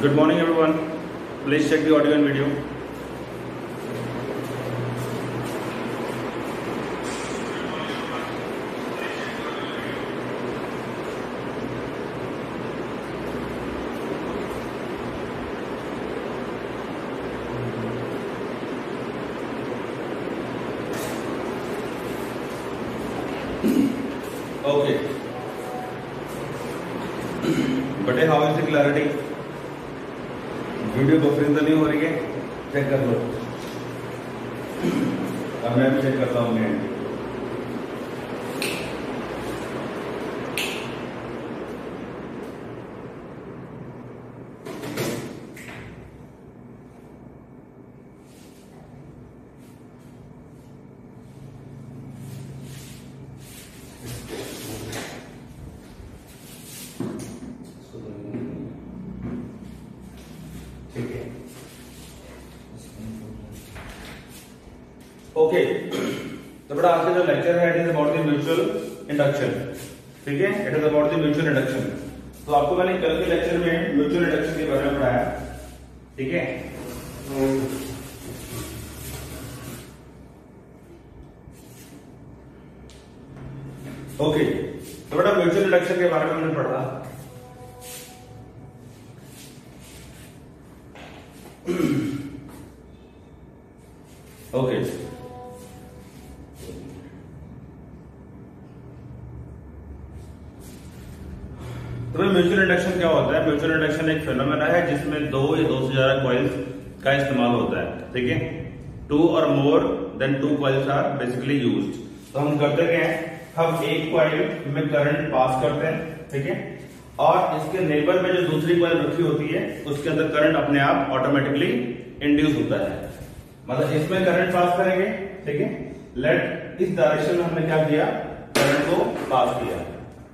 Good morning, everyone. Please check the audio and video. और more than two coils are basically used तो हम करते क्या है, हम एक कॉइल में करंट पास करते हैं, ठीक है? और इसके नेबर में जो दूसरी कॉइल रखी होती है, उसके अंदर करंट अपने आप ऑटोमेटिकली इंड्यूस होता है। मतलब इसमें करंट पास करेंगे, ठीक है? लेट इस डायरेक्शन में हमने क्या किया? करंट को पास किया।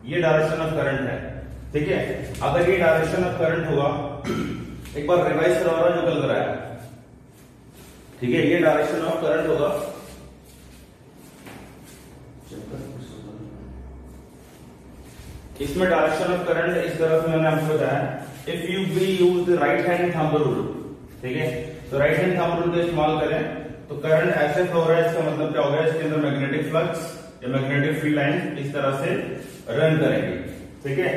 ये डायरेक्शन ऑफ़ करंट है, ठीक है? अगर ये डायरेक्शन ऑफ़ करंट होगा, एक बार रिवाइज करवा रहा जो कल कराया। ठीक है, ये डायरेक्शन ऑफ़ करंट होगा। इसमें डायरेक्शन ऑफ़ करंट इस तरह से मैंने आपको बताया। If you be use the right hand thumb rule ठीक है? तो राइट हैंड थंब रूल का इस्तेमाल करें। तो करंट ऐसे फ्लो रहा है, इसका मतलब क्या होगा इसके अंदर मैग्नेटिक फ्लक्स या मैग्नेटिक फ़ील्ड लाइन इस तरह से रन करेंगे। ठीक है?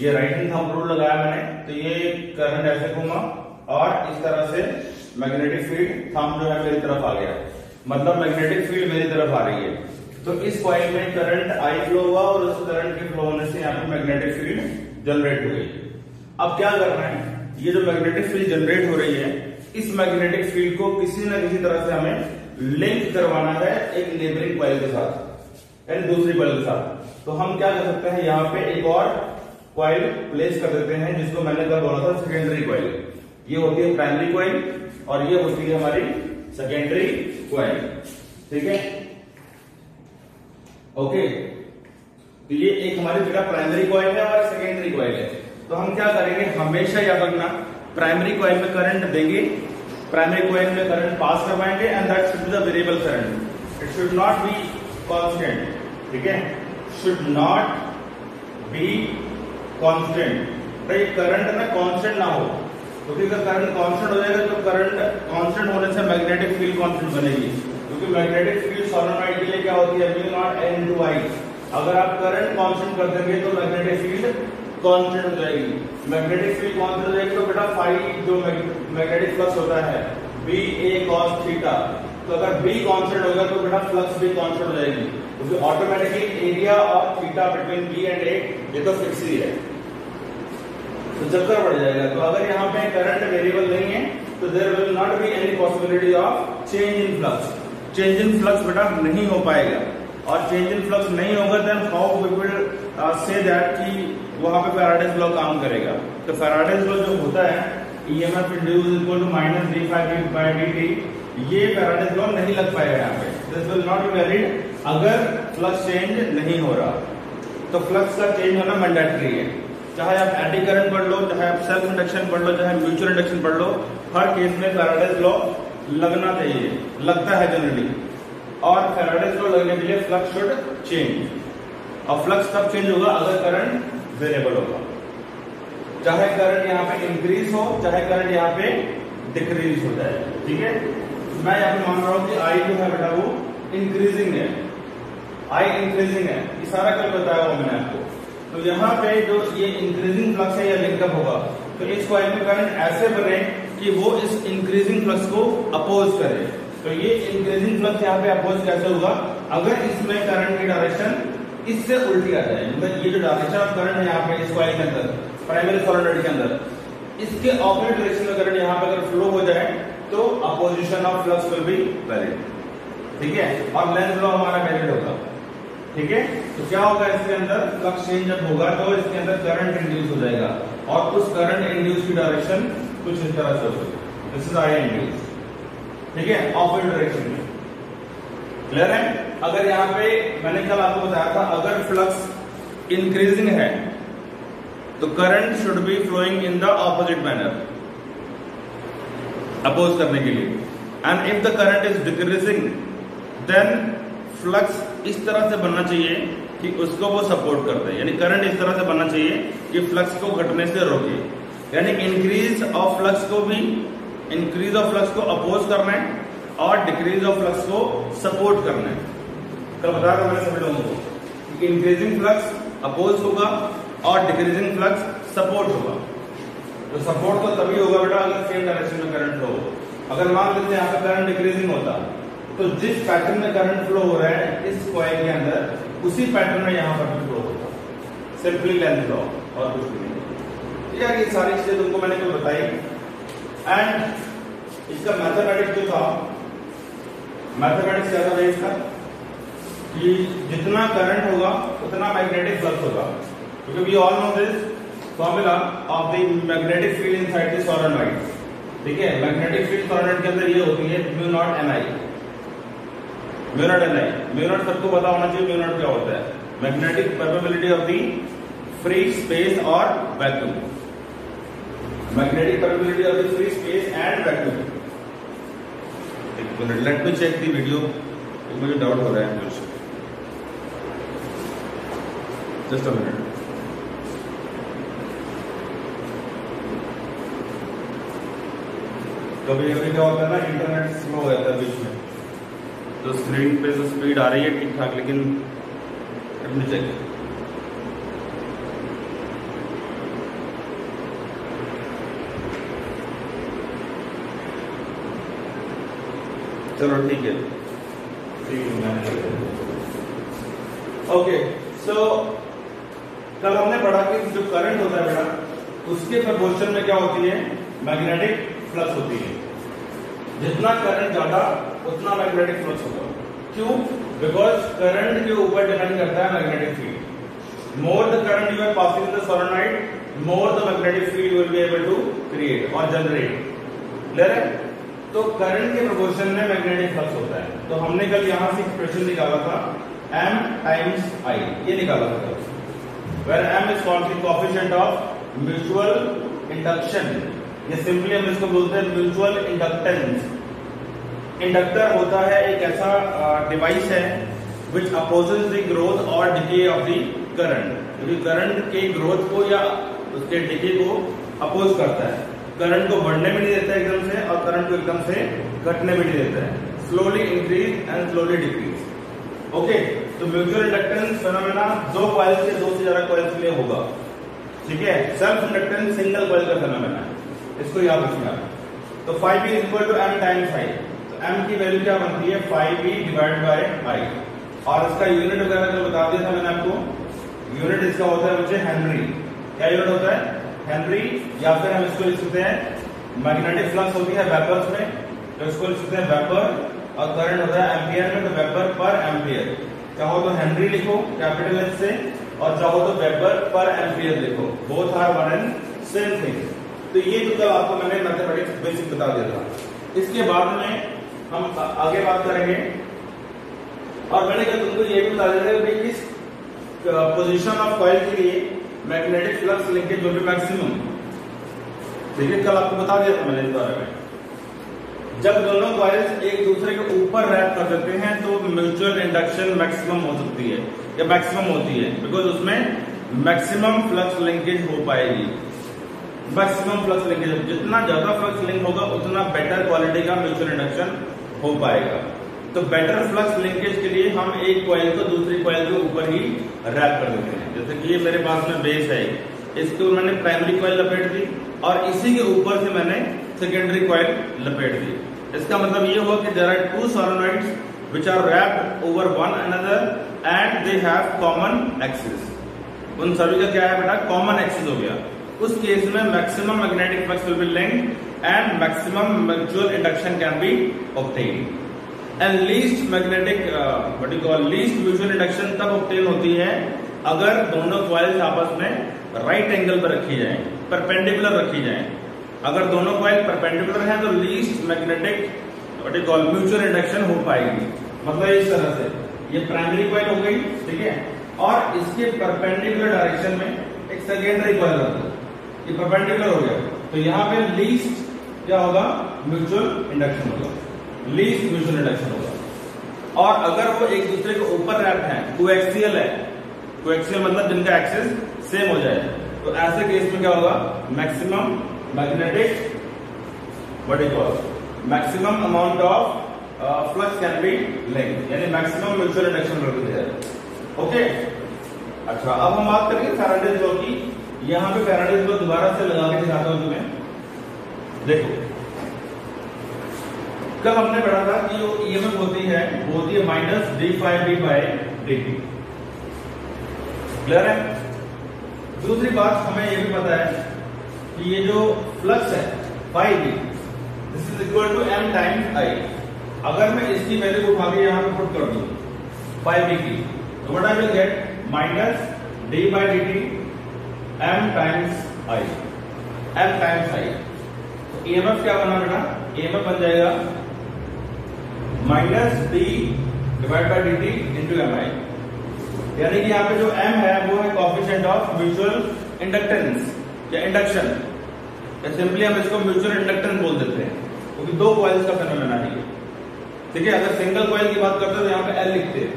ये राइट हैंड थंब रूल लगाया मैंने। तो ये करंट ऐसे घूमा और इस तरह से मैग्नेटिक फ़ील्ड थंब जो है मेरी तरफ़ आ गया। मतलब मैग्नेटिक फ़ील्ड मेरी तरफ़ आ रही है। तो इस कॉइल में करंट आई फ्लो हुआ और उस करंट के फ्लो होने से यहाँ पे मैग्नेटिक फ़ील्ड जनरेट हो गई अब क्या कर रहे हैं? ये जो मैग्नेटिक फ़ील्ड जनरेट हो रही है, इस मैग्नेटिक फ़ील्ड को किसी ना किसी तरह से हमें लिंक करवाना है एक नेबरिंग कॉइल के साथ, यानी दूसरी कॉइल के साथ। तो हम क्या कर सकते हैं? यहाँ पे एक और कॉइल प्लेस कर देते हैं, जिसको मैंने कल बोला था सेकेंडरी कॉइल ये होती है प्राइमरी कॉइल और ये होती है हमारी सेकेंडरी कॉइल ठीक है? ओके तो ये एक हमारी जगह प्राइमरी कॉइल है और सेकेंडरी कॉइल है। तो हम क्या करेंगे? हमेशा याद रखना प्राइमरी कॉइल में करंट देंगे प्राइमरी कॉइल में करंट पास करवाएँगे and that should be the variable current it should not be constant ठीक है? शुड नॉट बी कांस्टेंट तो ये करंट ना कांस्टेंट ना हो। क्योंकि अगर करंट कांस्टेंट हो जाएगा तो करंट कांस्टेंट होने से मैग्नेटिक फ़ील्ड कांस्टेंट बनेगी। क्योंकि मैग्नेटिक फ़ील्ड सोलेनॉइड के लिए क्या होती है? Mu naught N two I अगर आप करंट कांस्टेंट कर देंगे तो मैग्नेटिक फ़ील्ड कांस्टेंट हो जाएगी। मैग्नेटिक फ़ील्ड कांस्टेंट हो जाएगी तो बेटा फाइव जो मैग्नेटिक फ्लक्स होता है बी ए कॉस थीटा तो अगर बी कांस्टेंट होगा तो बेटा फ्लक्स भी कांस्टेंट हो जाएगी। क्योंकि automatically area of theta between B and A ये तो फिक्स ही है। तो चक्कर बढ़ जाएगा। तो अगर यहाँ पे करंट वेरिएबल नहीं है तो there will not be any possibility of change in flux change in flux बेटा नहीं हो पाएगा। और चेंज इन फ्लक्स नहीं होगा then how we will say that कि वहाँ पे फैराडेज लॉ काम करेगा। तो फैराडेज लॉ जो होता है EMF induce equal to minus D five by D T ये फैराडेज लॉ नहीं लग पाएगा यहाँ पे। This will not be valid अगर फ्लक्स चेंज नहीं हो रहा। तो फ्लक्स का चेंज होना मैंडेटरी है। चाहे आप एंटी करंट पढ़ लो, चाहे आप सेल्फ इंडक्शन पढ़ लो, चाहे म्यूचुअल इंडक्शन पढ़ लो, हर केस में फैराडेज लॉ लगना चाहिए, लगता है जनरली और फैराडेज लॉ लगने के लिए फ्लक्स शुड चेंज और फ्लक्स कब चेंज होगा अगर करंट वेरिएबल होगा। चाहे करंट यहाँ पे इंक्रीज हो, चाहे करंट यहाँ पे डिक्रीज हो जाए। ठीक है? मैं यहाँ पे मान रहा हूँ कि आई जो है बेटा वो इंक्रीजिंग है। आई इंक्रीजिंग है। ये सारा कल बताया हुआ मैंने आपको। तो यहाँ पे जो ये इंक्रीजिंग फ्लक्स है, या लिंकअप होगा। तो इस कॉइल में करंट ऐसे बने कि वो इस इंक्रीजिंग फ्लक्स को अपोज करे। तो ये इंक्रीजिंग फ्लक्स यहाँ पे अपोज कैसे होगा अगर इसमें करंट की डायरेक्शन इससे उल्टी आ जाए मतलब ये जो डायरेक्शन ऑफ़ करंट है यहाँ पे इस कॉइल के अंदर प्राइमरी सोलोनॉइड के अंदर, इसके ऑपोजिट डायरेक्शन में करंट यहाँ पे अगर फ्लो हो जाए तो opposition of flux will be valid ठीक है? और लेंथ फ्लो हमारा वैलिड होगा। ठीक है? तो क्या होगा इसके अंदर? फ्लक्स चेंज जब होगा तो इसके अंदर करंट इंड्यूस हो जाएगा। और उस करंट इंड्यूस की डायरेक्शन कुछ इस तरह से होगी दिस इज़ आई इंड्यूस ठीक है? ऑपोजिट डायरेक्शन में। क्लियर है? अगर यहाँ पे मैंने कल आपको बताया था, अगर फ्लक्स इंक्रीजिंग है तो current should be flowing in the opposite manner oppose करने के लिए। And if the current is decreasing then flux इस तरह से बनना चाहिए कि उसको वो सपोर्ट करते दे। यानी करंट इस तरह से बनना चाहिए कि फ्लक्स को घटने से रोके। यानी इंक्रीज ऑफ़ फ्लक्स को भी इंक्रीज ऑफ़ फ्लक्स को अपोज करना है और डिक्रीज ऑफ़ फ्लक्स को सपोर्ट करना है। कल बता रहा मैंने सभी लोगों को इंक्रीजिंग फ्लक्स अपोज होगा और डिक्रीजिंग फ्लक्स सपोर्ट होगा। तो सपोर्ट तो तभी होगा बेटा, अगर सेम डायरेक्शन में करंट हो। अगर मान लेते हैं यहाँ पे करंट डिक्रीजिंग होता। तो जिस पैटर्न में करंट फ्लो हो रहा है, इस कॉइल के अंदर, उसी पैटर्न में यहाँ पर भी फ्लो होगा। सिंपली लेंथ फ्लो और कुछ भी नहीं। ठीक है, ये सारी चीज़ें तुमको मैंने क्यों बताई। एंड इसका मैथमेटिक्स जो था मैथमेटिक्स क्या था इसका कि जितना करंट होगा, उतना मैग्नेटिक फ्लक्स होगा। क्योंकि we all know this formula of the magnetic field inside the solenoid ठीक है मैग्नेटिक फ़ील्ड सोलेनॉइड के अंदर ये होती है mu naught N I mu naught N I mu naught सबको पता होना चाहिए म्यूनट क्या होता है? Magnetic permeability of the free space और vacuum magnetic permeability of the free space and vacuum एक minute let me check the video मुझे डाउट हो रहा है कुछ। जस्ट अ मिनट कभी कभी क्या होता है ना इंटरनेट स्लो हो जाता है बीच में। तो स्क्रीन पे जो स्पीड आ रही है ठीक ठाक लेकिन चेक चलो ठीक है. ओके सो कल हमने पढ़ा कि जो करंट होता है बेटा, उसके प्रपोर्शन में क्या होती है? मैग्नेटिक फ्लक्स होती है. जितना करंट ज़्यादा उतना मैग्नेटिक फ्लक्स होगा क्यों? बिकॉज़ करंट के ऊपर डिपेंड करता है magnetic field more the current you are passing the solenoid more the magnetic field will be able to create और जनरेट क्लियर है? तो करंट के प्रोपोर्शन में मैग्नेटिक फ्लक्स होता है। तो हमने कल यहाँ से एक्सप्रेशन निकाला था एम टाइम्स आई ये निकाला था where m is called the coefficient of mutual induction ये सिंपली हम इसको बोलते हैं म्यूचुअल इंडक्टेंस इंडक्टर होता है, एक ऐसा डिवाइस है विच अपोजेस द ग्रोथ और डिके ऑफ़ द करंट क्योंकि करंट के ग्रोथ को या उसके डिके को अपोज करता है। करंट को बढ़ने में नहीं देता एकदम से और करंट को एकदम से घटने में नहीं देता है। Slowly increase and slowly decrease okay तो म्यूचुअल इंडक्टेंस फेनोमेना दो कॉइल से, दो से ज़्यादा कॉइल के लिए होगा। ठीक है? सेल्फ इंडक्टेंस सिंगल कॉइल का फेनोमेना है। इसको याद रखना तो five is equal to M times five M की वैल्यू क्या बनती है? Five B divide by I और इसका यूनिट वगैरह जो बता दिया था मैंने आपको यूनिट इसका होता है मुझे हेनरी क्या यूनिट होता है? हेनरी या फिर हम इसको लिख सकते हैं मैग्नेटिक फ्लक्स होती है वेपर्स में तो इसको लिख सकते हैं वेपर और करंट होता है एम्पियर में तो वेपर पर एम्पियर चाहो तो हेनरी लिखो कैपिटल एच से, और चाहो तो वेपर पर एम्पियर लिखो. Both are one and same thing तो ये जो कल आपको मैंने मैथमेटिक्स बेसिक बता दिया था। इसके बाद में हम आगे बात करेंगे। और मैंने कहा तुमको ये भी बता देना कि किस पोजीशन ऑफ़ कॉइल के लिए मैग्नेटिक फ्लक्स लिंकेज जो भी मैक्सिमम देखिए, कल आपको बता दिया था मैंने इस बारे में। जब दोनों कॉइल्स एक दूसरे के ऊपर रैप कर देते हैं तो म्यूचुअल इंडक्शन मैक्सिमम हो सकती है, या मैक्सिमम होती है बिकॉज़ उसमें मैक्सिमम फ्लक्स लिंकेज हो पाएगी। मैक्सिमम फ्लक्स लिंकेज जितना ज़्यादा फ्लक्स लिंक होगा, उतना बेटर क्वालिटी का म्यूचुअल इंडक्शन हो पाएगा। तो बेटर फ्लक्स लिंकेज के लिए हम एक कॉइल को दूसरी कॉइल के ऊपर ही रैप कर देते हैं। जैसे कि ये मेरे पास में बेस है। इसके ऊपर मैंने प्राइमरी कॉइल लपेट दी और इसी के ऊपर से मैंने सेकेंडरी कॉइल लपेट दी। इसका मतलब ये हुआ कि there are two solenoids which are wrapped over one another and they have common axis उन सभी का क्या है बेटा? कॉमन एक्सिस हो गया। उस केस में maximum magnetic flux will be linked and maximum mutual induction can be obtain and least magnetic what you call least mutual induction तब ऑब्टेन होती है अगर दोनों कॉइल्स आपस में right एंगल पर रखी जाए परपेंडिकुलर रखी जाए। अगर दोनों कॉइल परपेंडिकुलर हैं तो least magnetic what you call mutual induction हो पाएगी। मतलब इस तरह से। ये प्राइमरी कॉइल हो गई, ठीक है? और इसके परपेंडिकुलर डायरेक्शन में एक सेकेंडरी कॉइल होगा ये परपेंडिकुलर हो गया। तो यहाँ पे लीस्ट क्या होगा? म्यूचुअल इंडक्शन होगा। लीस्ट म्यूचुअल इंडक्शन होगा। और अगर वो एक दूसरे के ऊपर रैप है कोएक्सियल है कोएक्सियल मतलब जिनका एक्सेस सेम हो जाए। तो ऐसे केस में क्या होगा? Maximum magnetic what is call maximum amount of flux can be link यानी मैक्सिमम म्यूचुअल इंडक्शन रख दिया ओके अच्छा अब हम बात करेंगे फैराडेज लॉ की यहाँ पे फैराडेज लॉ दोबारा से लगा के दिखाता हूँ तुम्हें देखो। कल हमने पढ़ा था कि जो ईएमएफ होती है, वो होती है minus D five D by D T clear है? दूसरी बात हमें ये भी पता है कि ये जो फ्लक्स है five B this is equal to M times I अगर मैं इसकी वैल्यू उठा के यहाँ पर पुट कर दू फाइव बी की तो what I will get minus D by D T M times I M times I EMF क्या बना बेटा? ईएमएफ बन जाएगा minus D divide by D T into M I यानी कि यहाँ पे जो एम है, वो है कॉफिशियंट ऑफ़ म्यूचुअल इंडक्टेंस या इंडक्शन या सिंपली हम इसको म्यूचुअल इंडक्टेंस बोल देते हैं, क्योंकि दो कॉइल्स का फेनोमेना है ठीक है अगर सिंगल कॉइल की बात करते हैं तो यहाँ पे एल लिखते हैं।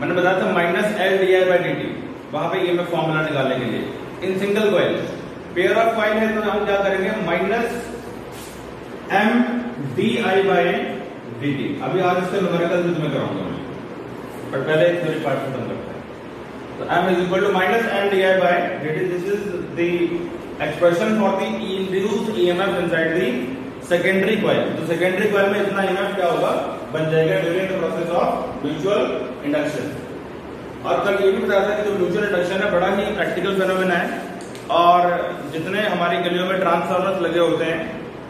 मैंने बताया था minus L D I by D T वहाँ पे ये मैं फॉर्मूला निकालने के लिए। In single coil pair of coil है तो हम क्या करेंगे? Minus M D I by D T अभी आज इसके न्यूमेरिकल भी तुम्हें कराऊँगा मैं। बट पहले थ्योरी पार्ट खत्म करते हैं। तो M is equal to minus M D I by D T this is the expression for the induced EMF inside the secondary coil तो सेकेंडरी कॉइल में इतना ईएमएफ क्या होगा? बन जाएगा during the process of mutual induction और कल ये भी बताया था कि जो म्यूचुअल इंडक्शन है, बड़ा ही प्रैक्टिकल फेनोमेना है। और जितने हमारी गलियों में ट्रांसफार्मर लगे होते हैं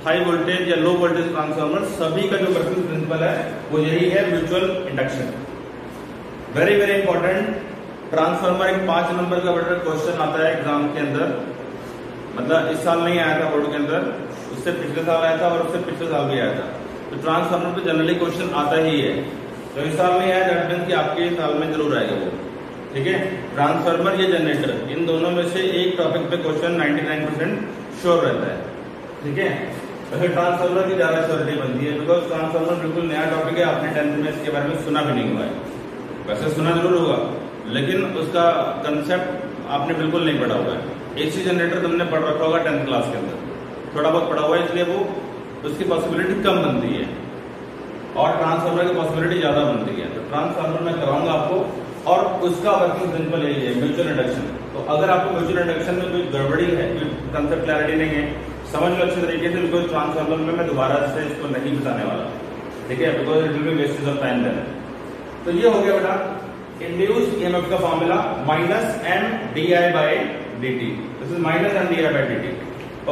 हाई वोल्टेज या लो वोल्टेज ट्रांसफार्मर सभी का जो वर्किंग प्रिंसिपल है, वो यही है mutual induction very very important transformer एक पाँच नंबर का बड़ा क्वेश्चन आता है एग्ज़ाम के अंदर. मतलब इस साल नहीं आया था बोर्ड के अंदर, उससे पिछले साल आया था और उससे पिछले साल भी आया था. तो ट्रांसफार्मर पे जनरली क्वेश्चन आता ही है. तो इस साल नहीं आया दैट मीन कि आपके साल में ज़रूर आएगा वो. ठीक है? ट्रांसफार्मर या जनरेटर इन दोनों में से एक टॉपिक पे क्वेश्चन 99 परसेंट श्योर रहता है। ठीक है? वैसे ट्रांसफार्मर की ज़्यादा श्योरिटी बनती है बिकॉज़ ट्रांसफार्मर बिल्कुल नया टॉपिक है, आपने टेंथ में इसके बारे में सुना भी नहीं हुआ है। वैसे सुना ज़रूर होगा, लेकिन उसका कंसेप्ट आपने बिल्कुल नहीं पढ़ा हुआ है एसी जनरेटर तुमने पढ़ रखा होगा टेंथ क्लास के अंदर। थोड़ा बहुत पढ़ा हुआ है, इसलिए वो उसकी पॉसिबिलिटी कम बनती है। और ट्रांसफार्मर की पॉसिबिलिटी ज़्यादा बनती है। तो ट्रांसफार्मर मैं कराऊँगा आपको और उसका वर्किंग प्रिंसिपल यही है म्यूचुअल इंडक्शन तो अगर आपको म्यूचुअल इंडक्शन में कोई गड़बड़ी है, कोई कंसेप्ट क्लैरिटी नहीं है, समझ लो अच्छे तरीके से बिकॉज़ ट्रांसफार्मर में मैं दोबारा से इसको नहीं बताने वाला ठीक है? Because it will be wastage of time then तो ये हो गया बेटा इंड्यूस ईएमएफ का formula minus M D I by D T this is minus M D I by D T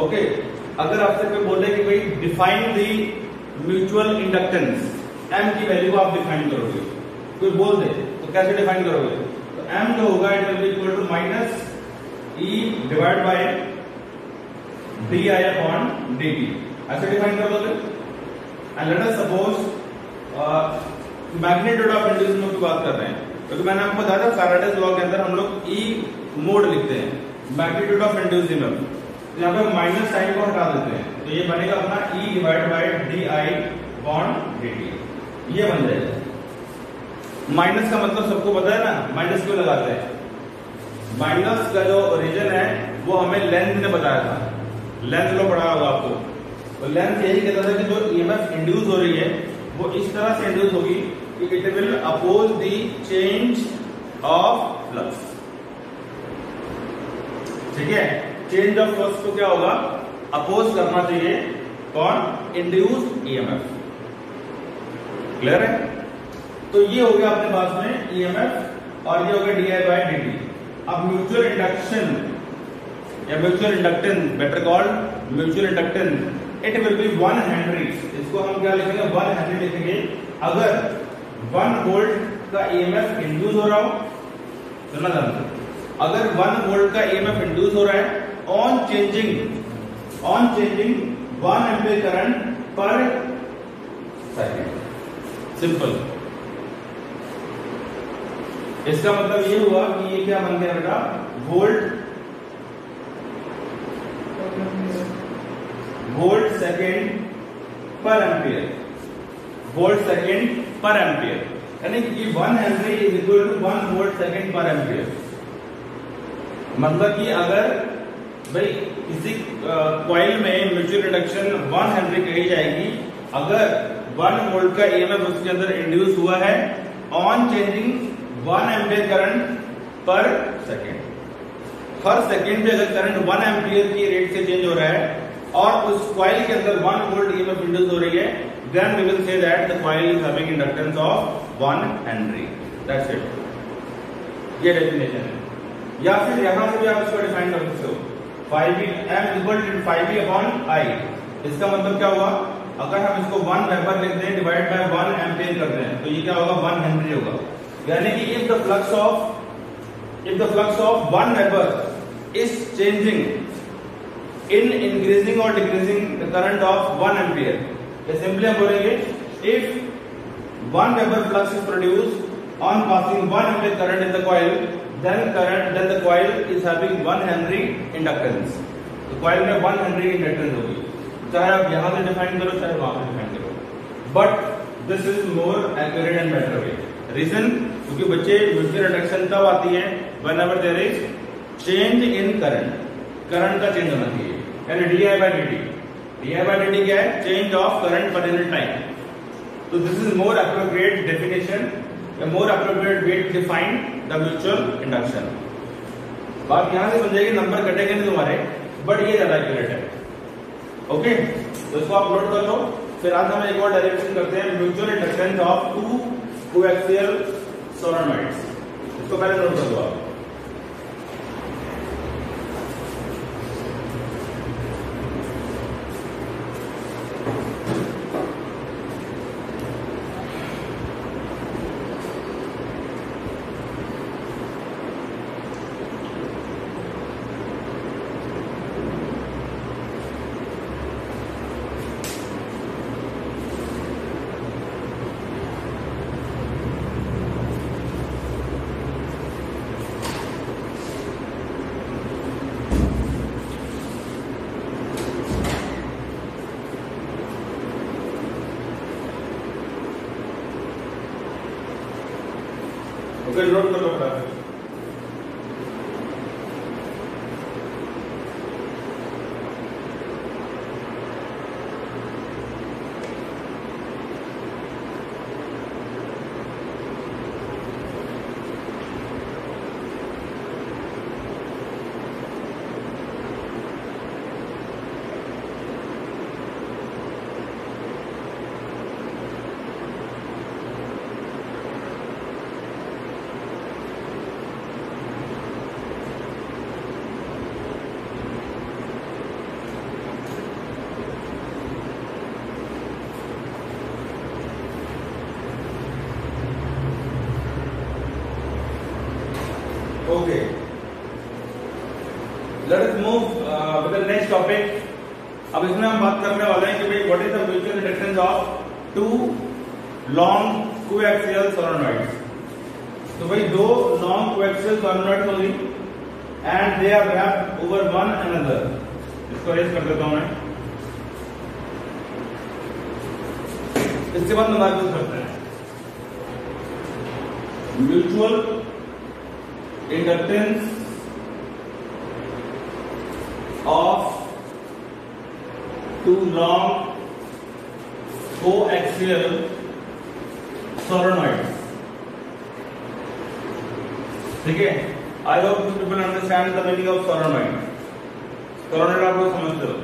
okay अगर आपसे कोई बोले कि भाई define the mutual inductance M की वैल्यू आप डिफाइन करोगे। कोई बोल दे। कैसे डिफाइन करोगे? तो एम जो होगा it will equal to minus E divide by D I upon D T ऐसे डिफाइन कर दोगे? And let us suppose magnitude of inducement की बात कर रहे हैं। क्योंकि तो मैंने आपको बताया था फैराडेज लॉ के अंदर हम लोग ई e मोड लिखते हैं। मैग्नीट्यूड ऑफ़ इंड्यूसमेंट यहाँ पे माइनस साइन को हटा देते हैं। तो ये बनेगा अपना E divide by D I bond D T ये बन जाएगा। माइनस का मतलब सबको पता है ना? माइनस क्यों लगाते हैं? माइनस का जो रीजन है, वो हमें लेंथ ने बताया था। लेंथ लो पढ़ा होगा आपको। तो लेंथ यही कहता था कि जो ईएमएफ इंड्यूस हो रही है, वो इस तरह से इंड्यूस होगी कि it will oppose the change of flux ठीक है? चेंज ऑफ़ फ्लक्स को क्या होगा? अपोज करना चाहिए। कौन? इंड्यूस ईएमएफ क्लियर है? तो ये हो गया अपने पास में ईएमएफ और ये हो गया डीआई बाय डी अब म्यूचुअल इंडक्शन या mutual inductance better called mutual inductance it will be one henry इसको हम क्या लिखेंगे? वन हेनरी लिखेंगे। अगर वन वोल्ट का ईएमएफ इंड्यूस हो रहा हो सुनना ध्यान अगर वन वोल्ट का ईएमएफ इंड्यूस हो रहा है on changing on changing one ampere current per second simple इसका मतलब ये हुआ कि ये क्या बन गया बेटा? Volt volt second per ampere volt second per ampere यानी कि one henry is equal to one volt second per ampere मतलब कि अगर भाई किसी कॉइल में म्यूचुअल रिडक्शन वन हेनरी कही जाएगी, अगर वन वोल्ट का ईएमएफ उसके अंदर इंड्यूस हुआ है on changing one ampere current per second her second पे अगर करंट वन एम्पियर की रेट से चेंज हो रहा है, और उस कॉइल के अंदर वन वोल्ट ईएमएफ इंड्यूस हो रही है then we will say that the coil is having inductance of one henry that's it ये डेफिनेशन है। या फिर यहाँ से भी आप इसको डिफाइन कर सकते हो। 5v m equal to 5v upon i. इसका मतलब क्या हुआ? अगर हम इसको 1 वेबर लिखते हैं डिवाइड बाय 1 एम्पियर करते हैं तो ये क्या होगा? 1 हेनरी होगा। यानी कि if the flux of if the flux of 1 weber is changing in increasing or decreasing the current of 1 ampere. ये simply हम बोलेंगे if 1 Weber flux is produced on passing 1 ampere current in the coil, then current then the coil is having 1 Henry inductance. तो coil में 1 Henry inductance होगी चाहे आप यहां से डिफाइन करो चाहे वहां से डिफाइन करो but this is more accurate and better way region क्योंकि बच्चे म्यूचुअल इंडक्शन तब आती है whenever there is change in current current का चेंज होना चाहिए। यानी D I by D D I by D क्या है? Change of current per unit time तो this is more appropriate definition more appropriate way to define the mutual induction बात यहाँ से जाएगी नंबर कटेंगे नहीं तुम्हारे? बट ये ज़्यादा एक्यूरेट है। ओके तो इसको आप नोट कर लो। फिर आज हम एक और डायरेक्शन करते हैं mutual induction of two two coaxial solenoids इसको पहले नोट कर दो आप ओके नोट कर लो फटाफट next topic. अब इसमें हम बात करने वाले हैं कि भाई what is the mutual inductance of two long coaxial solenoids तो भाई, दो लॉन्ग कोएक्सियल सोलेनॉइड्स होंगी and they are wrapped over one another इसको रेज कर देता हूँ मैं। इसके बाद हम बात करते हैं। Mutual inductance of two long coaxial solenoids. ठीक है? I hope you people understand the meaning of solenoid solenoid आप लोग समझते हो?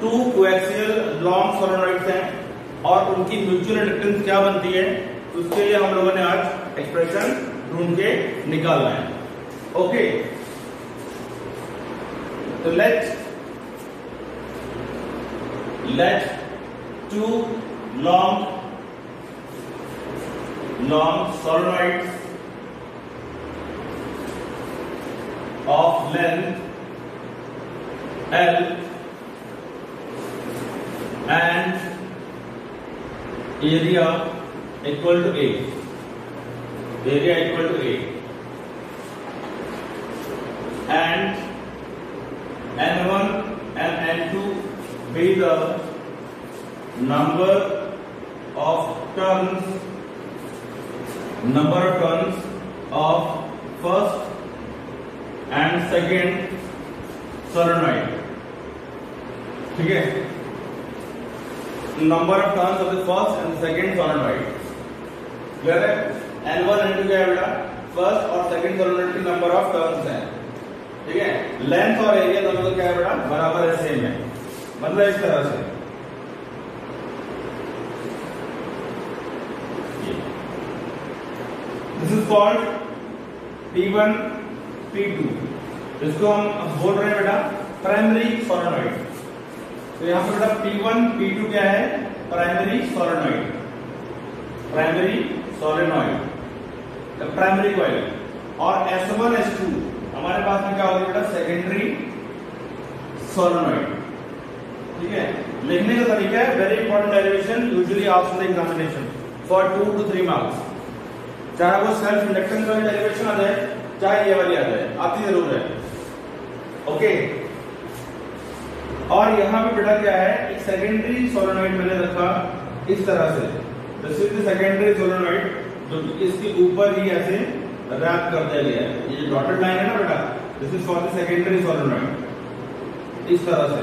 टू कोएक्सियल लॉन्ग सोलोनॉइड्स हैं और उनकी म्यूचुअल इंडक्टेंस क्या बनती है? उसके लिए हम लोगों ने आज एक्सप्रेशन ढूंढ के निकालना है। ओके तो let let two long long solenoids of length L and area equal to A. Area equal to A. And N1 and N2 be the number of turns number of turns of first and second solenoid ठीक है? Number of turns of the first and second solenoid clear है? N one N two क्या है बेटा? First और second solenoid की number of turns हैं। ठीक है? लेंथ और एरिया दोनों का क्या है बेटा? बराबर है सेम है। मतलब इस तरह से। This is called P1 P2 इसको हम बोल रहे हैं बेटा प्राइमरी सोलेनॉइड तो यहाँ पर बेटा P1 P2 क्या है? Primary solenoid primary solenoid primary coil और S1 S2 हमारे पास में क्या होगा बेटा? सेकेंडरी सोलेनॉइड ठीक है? लिखने का तरीका है very important derivation usually in examination for two two three marks चाहे वो सेल्फ इंडक्टेंस का डेरिवेशन आ जाए, चाहे ये वाली आ जाए आती ज़रूर है। ओके और यहाँ पे बेटा क्या है? एक सेकेंडरी सोलोनॉइड मैंने रखा इस तरह से। दिस इज़ सेकेंडरी सोलोनॉइड जो इसके ऊपर ही ऐसे रैप कर दिया गया है। ये डॉटेड लाइन है ना बेटा this is for the secondary solenoid इस तरह से।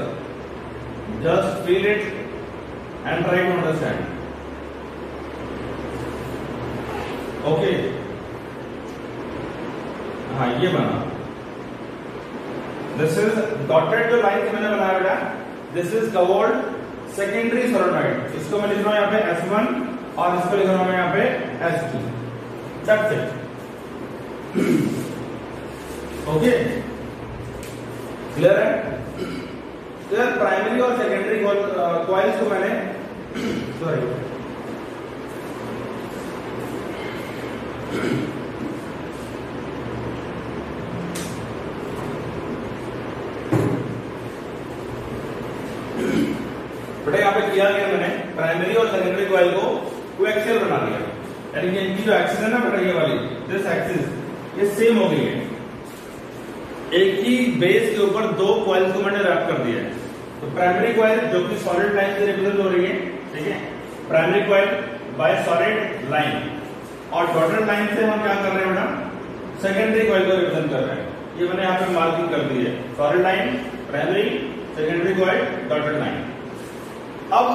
Just feel it and try to understand okay हाँ ये बना। दिस इज़ डॉटेड जो लाइन मैंने बनाया बेटा? This is covered secondary solenoid इसको मैं लिख रहा हूँ यहाँ पे S1 और इसको लिख रहा हूँ मैं यहाँ पे S2 that's it okay clear है? क्लियर प्राइमरी और सेकेंडरी कॉइल्स को मैंने सॉरी बेटा यहाँ पे किया गया मैंने प्राइमरी और सेकेंडरी कॉइल को कोएक्सियल बना दिया। यानी कि इनकी जो एक्सिस है ना, बेटा ये वाली दिस एक्सिस ये सेम हो गई है। एक ही बेस के ऊपर दो कॉइल्स को मैंने रैप कर दिया है। तो प्राइमरी कॉइल जो कि सॉलिड लाइन से रिप्रेजेंट हो रही है, ठीक है? Primary coil by solid line और डॉटेड लाइन से हम क्या कर रहे हैं बेटा? सेकेंडरी कॉइल को रिप्रेजेंट कर रहे हैं। ये मैंने यहाँ पे मार्किंग कर दी है। Solid line primary secondary coil dotted line अब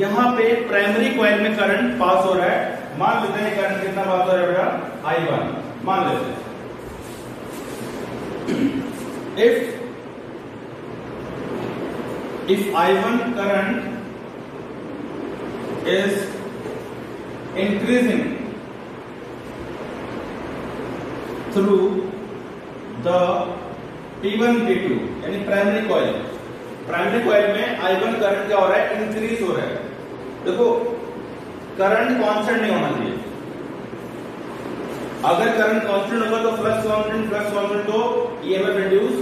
यहाँ पे प्राइमरी कॉइल में करंट पास हो रहा है। मान लेते हैं करंट कितना पास हो रहा है बेटा? आई वन मान लेते हैं। If if I one current is increasing through the P1 P2 यानी प्राइमरी कॉइल प्राइमरी कॉइल में आई वन करंट क्या हो रहा है? इंक्रीज हो रहा है। देखो करंट कांस्टेंट नहीं होना चाहिए। अगर करंट कांस्टेंट होगा तो फ्लक्स कांस्टेंट फ्लक्स कांस्टेंट तो ईएमएफ इंड्यूस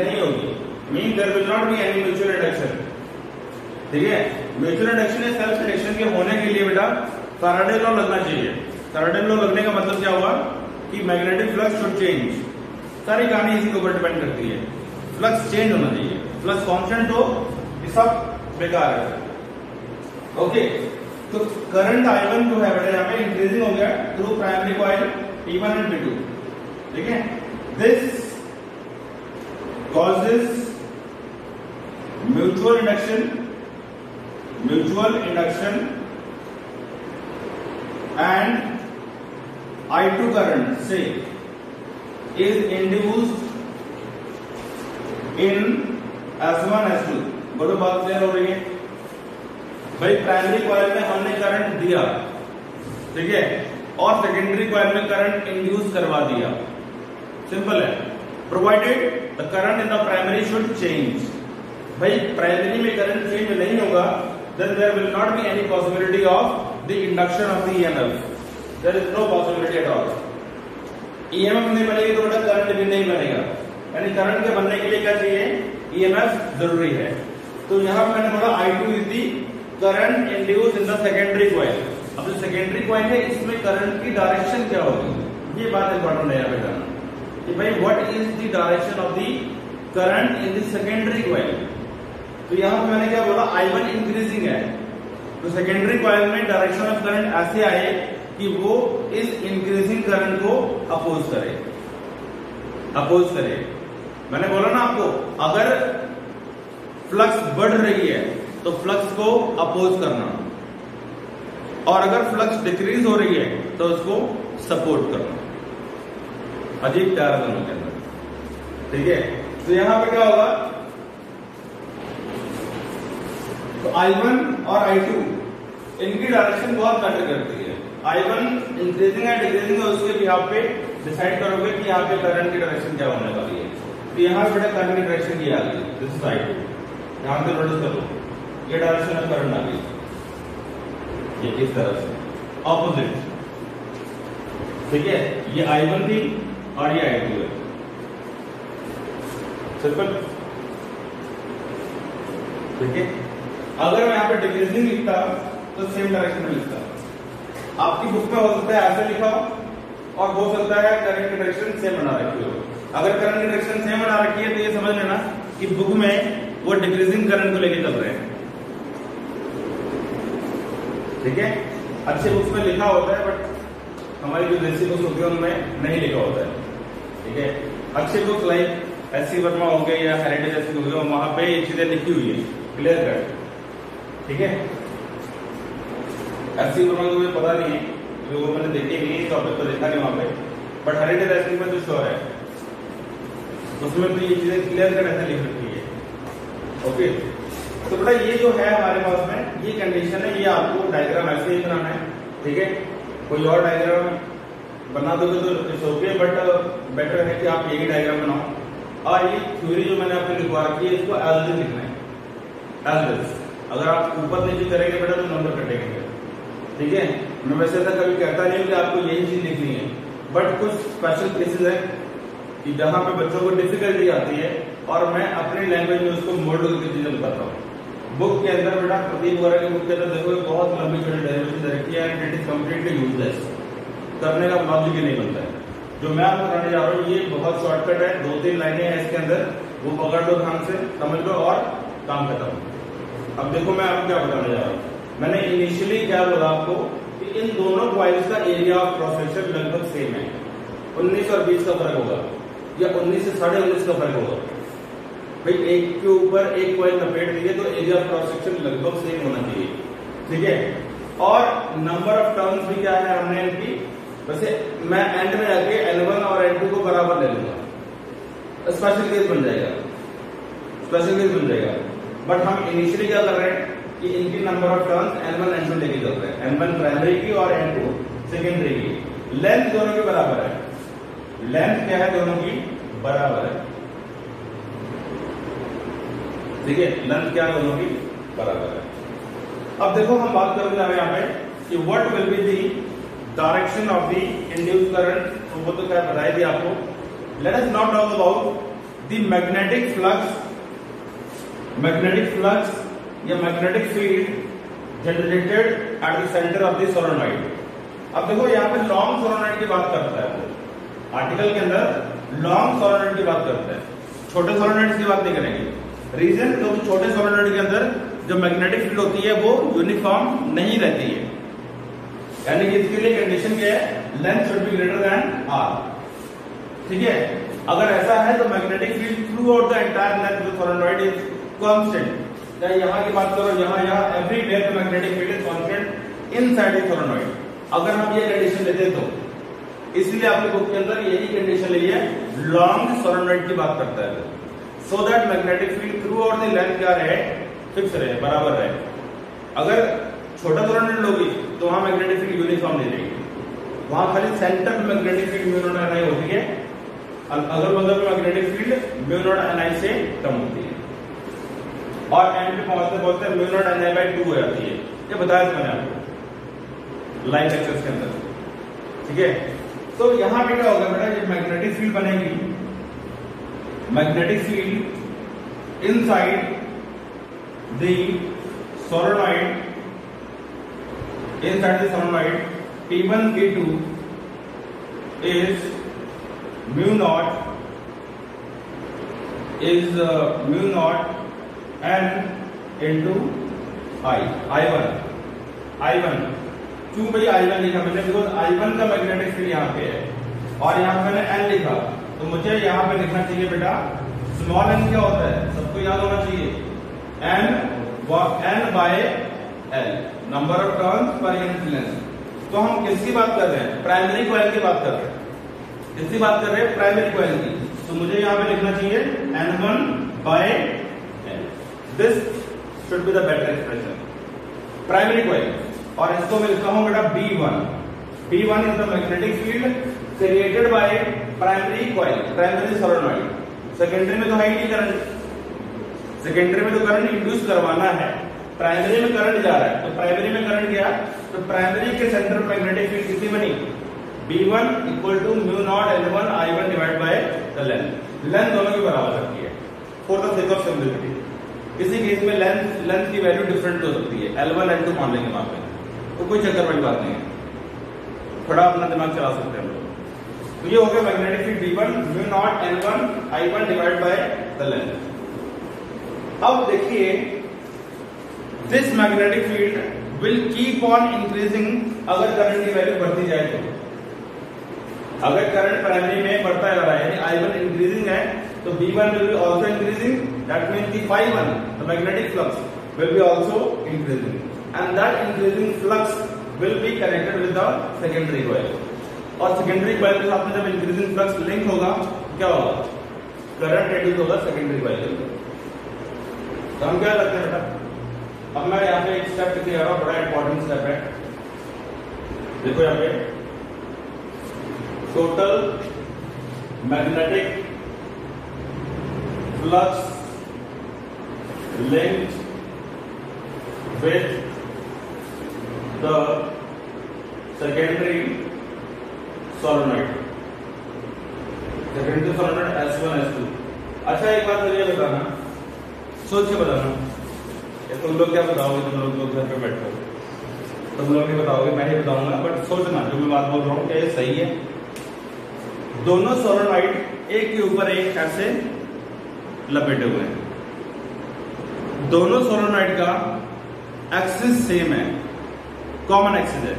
नहीं होगी। Mean there will not be any mutual induction ठीक है? म्यूचुअल इंडक्शन या सेल्फ इंडक्शन के होने के लिए बेटा फैराडे लॉ लगना चाहिए। फैराडे लॉ लगने का मतलब क्या हुआ? कि मैग्नेटिक फ्लक्स शुड चेंज सारी कहानी इसी के ऊपर डिपेंड करती है। फ्लक्स चेंज होना चाहिए। फ्लक्स कॉन्स्टेंट हो, ये सब बेकार है। ओके तो करंट I1 जो है बेटा, यहाँ पे इंक्रीजिंग हो गया through primary coil P1 and two ठीक है? This causes mutual induction mutual induction and I2 current say, is induced in S1 S2 बोलो बात क्लियर हो रही है? भाई प्राइमरी कॉइल में हमने करंट दिया, ठीक है? और सेकेंडरी कॉइल में करंट इंड्यूस करवा दिया। सिंपल है। Provided the current in the primary should change भाई प्राइमरी में करंट चेंज नहीं होगा then there will not be any possibility of the induction of the EMF there is no possibility at all EMF नहीं बनेगी तो बेटा current भी नहीं बनेगा। यानी करंट के बनने के लिए क्या चाहिए? ईएमएफ e ज़रूरी है। तो यहाँ पर मैंने बोला I two is the current induce in the secondary coil अब जो सेकेंडरी कॉइल है, इसमें करंट की डायरेक्शन क्या होगी? ये बात इंपॉर्टेंट है जानना कि भाई what is the direction of the current in the secondary coil तो यहाँ पर मैंने क्या बोला आई वन इंक्रीजिंग है। तो सेकेंडरी कॉइल में डायरेक्शन ऑफ़ करंट ऐसे आए कि वो इस इंक्रीजिंग करंट को अपोज करे। अपोज करे। मैंने बोला ना आपको, अगर फ्लक्स बढ़ रही है तो फ्लक्स को अपोज करना। और अगर फ्लक्स डिक्रीज हो रही है तो उसको सपोर्ट करना। अजीब प्यार दोनों के अंदर। ठीक है? तो यहाँ पे क्या होगा? तो I1 और I2 इनकी डायरेक्शन बहुत मैटर करती है। I one increasing and decreasing है, उसके बिहाफ पे डिसाइड करोगे कि यहाँ पे करंट की डायरेक्शन क्या होने वाली है। तो यहाँ बेटा करंट की डायरेक्शन ये आ गई दिस इज़ आई टू यहाँ पे नोटिस करो, ये डायरेक्शन में करंट आ गई। ये इस तरह से? ऑपोजिट ठीक है, ये आई वन थी और ये आई टू है। सिंपल ठीक है? अगर मैं यहाँ पे डिक्रीजिंग लिखता तो सेम डायरेक्शन में लिखता। आपकी बुक में हो सकता है ऐसे लिखा हो, और हो सकता है करंट डायरेक्शन सेम बना रखी हो। अगर करंट डायरेक्शन सेम बना रखी है तो ये समझ लेना कि बुक में वो डिक्रीजिंग करंट को लेके चल रहे हैं। ठीक है? अच्छे बुक्स में लिखा होता है बट हमारी जो देसी बुक्स होती है, उनमें नहीं लिखा होता है। ठीक है? अच्छे books like S C Verma हो गए या हेरिटेज ऐसी हो गए वहाँ पे ये चीज़ें लिखी हुई है। क्लियर कट ठीक है? ऐसी तो मुझे पता नहीं है। क्योंकि वो मैंने देखी नहीं इस टॉपिक को देखा नहीं वहाँ पे। बट हेरिटेज राइटिंग में तो श्योर है। उसमें तो ये चीज़ें क्लियर कर ऐसे लिख रखी है। ओके तो बेटा ये जो है हमारे पास में, ये कंडीशन है, ये आपको डायग्राम ऐसे ही बनाना है। ठीक है? कोई और डायग्राम बना दोगे तो इट्स ओके बट बेटर है कि आप यही डायग्राम बनाओ। और ये थ्योरी जो मैंने आपको लिखवा रखी है, इसको एज लिखना है। एज अगर आप ऊपर नीचे करेंगे बेटा तो नंबर कटेंगे। ठीक है? मैं वैसे तो कभी कहता नहीं कि आपको यही चीज़ लिखनी है। बट कुछ स्पेशल केसेस है कि जहाँ पे बच्चों को डिफिकल्टी आती है और मैं अपनी लैंग्वेज में उसको मोल्ड करके चीज़ें बताता हूँ। बुक के अंदर बेटा, प्रदीप वगैरह की बुक के अंदर देखो बहुत लंबी रखी है and it is completely useless करने का लॉजिक ही नहीं बनता है। जो मैं आपको बताने जा रहा हूँ, ये बहुत शॉर्टकट है दो तीन लाइनें हैं इसके अंदर, वो पकड़ लो ध्यान से, समझ लो और काम खत्म। अब देखो मैं आपको क्या बताने जा रहा हूँ। मैंने इनिशियली क्या बोला आपको कि इन दोनों क्वाइल्स का एरिया ऑफ़ क्रॉस लगभग सेम है। 19 और 20 का फ़र्क होगा, या 19 से साढ़े उन्नीस का फ़र्क होगा। भाई, एक के ऊपर एक क्वाइल लपेट दिए तो एरिया ऑफ़ क्रॉस सेक्शन लगभग सेम होना चाहिए। ठीक है? और नंबर ऑफ़ टर्म्स भी क्या है हमने इनकी? वैसे मैं एंड में आके L1 और L2 को बराबर ले लूँगा। स्पेशल केस बन जाएगा। स्पेशल केस बन जाएगा। बट हम इनिशियली क्या कर रहे हैं कि इनकी number of turns N one N two लेके चल रहे हैं। एन वन प्राइमरी की और एन टू सेकेंडरी की। लेंथ दोनों की बराबर है। लेंथ क्या है दोनों की? बराबर है। ठीक है? लेंथ क्या दोनों की? बराबर है। अब देखो हम बात करने जा रहे हैं यहाँ पे कि what will be the direction of the induce current तो वो तो क्या बताई थी आपको। Let us not talk about the magnetic flux magnetic flux या magnetic field generated at the centre of the solenoid अब देखो, यहाँ पे लॉन्ग सोलोनॉइड की बात करता है। आर्टिकल के अंदर लॉन्ग सोलोनॉइड की बात करता है। छोटे सोलोनॉइड की बात नहीं करेंगे। रीजन क्योंकि छोटे सोलोनॉइड के अंदर जो मैग्नेटिक फ़ील्ड होती है, वो यूनिफॉर्म नहीं रहती है। यानी कि इसके लिए कंडीशन क्या है? Length should be greater than R ठीक है? अगर ऐसा है तो magnetic field throughout the entire length solenoid is constant चाहे यहाँ की बात करो, यहाँ यहाँ everywhere magnetic field is constant inside a solenoid अगर हम ये कंडीशन लेते तो। इसलिए आपके बुक के अंदर यही कंडीशन ली है लॉन्ग सोलोनॉइड की बात करता है। So that magnetic field throughout the length क्या रहे? फिक्स रहे, बराबर रहे। अगर छोटा सोलोनॉइड लोगी तो वहाँ मैग्नेटिक फ़ील्ड यूनिफॉर्म नहीं रहेगी। वहाँ खाली सेंटर में magnetic field mu naught N I होती है। अगल बगल में magnetic field mu naught N I से कम होती है। और एंड पे पहुँचते पहुँचते mu naught N I by two हो जाती है। ये बताया था मैंने आपको। लाइफ एक्सेस के अंदर। ठीक है? तो यहाँ पे क्या होगा बेटा जब मैग्नेटिक फ़ील्ड बनेगी। Magnetic field inside the solenoid inside the solenoid T1 T2 is mu naught is uh, mu naught n into I I1 I1 क्यों भाई I1 लिखा मैंने बिकॉज़ I1 का मैग्नेटिक फ़ील्ड यहाँ पे है, और यहाँ पे मैंने n लिखा तो मुझे यहाँ पे लिखना चाहिए बेटा स्मॉल n क्या होता है? सबको याद होना चाहिए। N n by L number of turns per length तो हम किसकी बात कर रहे हैं? प्राइमरी कॉइल की बात कर रहे हैं। किसकी बात कर रहे हैं? प्राइमरी कॉइल की। तो मुझे यहाँ पे लिखना चाहिए N one by this should be the better expression primary coil और इसको मैं लिखता हूँ बेटा B one B one is the magnetic field created by primary coil primary solenoid secondary में तो है ही करंट सेकेंडरी में तो करंट इंड्यूस करवाना है. प्राइमरी में करंट जा रहा है. तो प्राइमरी में करंट गया तो प्राइमरी के सेंटर मैग्नेटिक फ़ील्ड कितनी बनी? B1 equal to mu naught L1 I1 divide by the length length दोनों की बराबर रखी है. For the sake of simplicity किसी केस में लेंथ लेंथ की वैल्यू डिफरेंट हो सकती है। L1 L2 मान लेंगे वहाँ पे तो कोई चक्कर वाली बात नहीं है। थोड़ा अपना दिमाग चला सकते हैं हम लोग। तो ये हो गया magnetic field B1 mu naught L1 I1 divide by the length अब देखिए this magnetic field will keep on increasing अगर करंट की वैल्यू बढ़ती जाए तो। अगर करंट प्राइमरी में बढ़ता जा रहा है, यानी आई वन इंक्रीजिंग है B one will be also increasing that mean the five one the magnetic flux will be also increasing and that increasing flux will be connected with the secondary coil और secondary coil के साथ में जब increasing flux link होगा, क्या होगा? Current reduce होगा secondary coil के तो हम क्या करते हैं बेटा? अब मैं यहाँ पे एक स्टेप लिख रहा हूँ, बड़ा इंपॉर्टेंट स्टेप है। देखो यहाँ पे। Total magnetic with the secondary solenoid secondary solenoid S one S two अच्छा एक बात मुझे बताना। सोच के बताना तुम लोग क्या बताओगे? तुम लोग घर पे बैठो। तुम लोग नहीं बताओगे, मैं ही बताऊँगा बट सोचना, जो मैं बात बोल रहा हूँ, क्या ये सही है? दोनों सोलोनॉइड एक के ऊपर एक ऐसे लपेटे हुए हैं। दोनों सोलोनॉइड का एक्सिस सेम है। कॉमन एक्सिस है।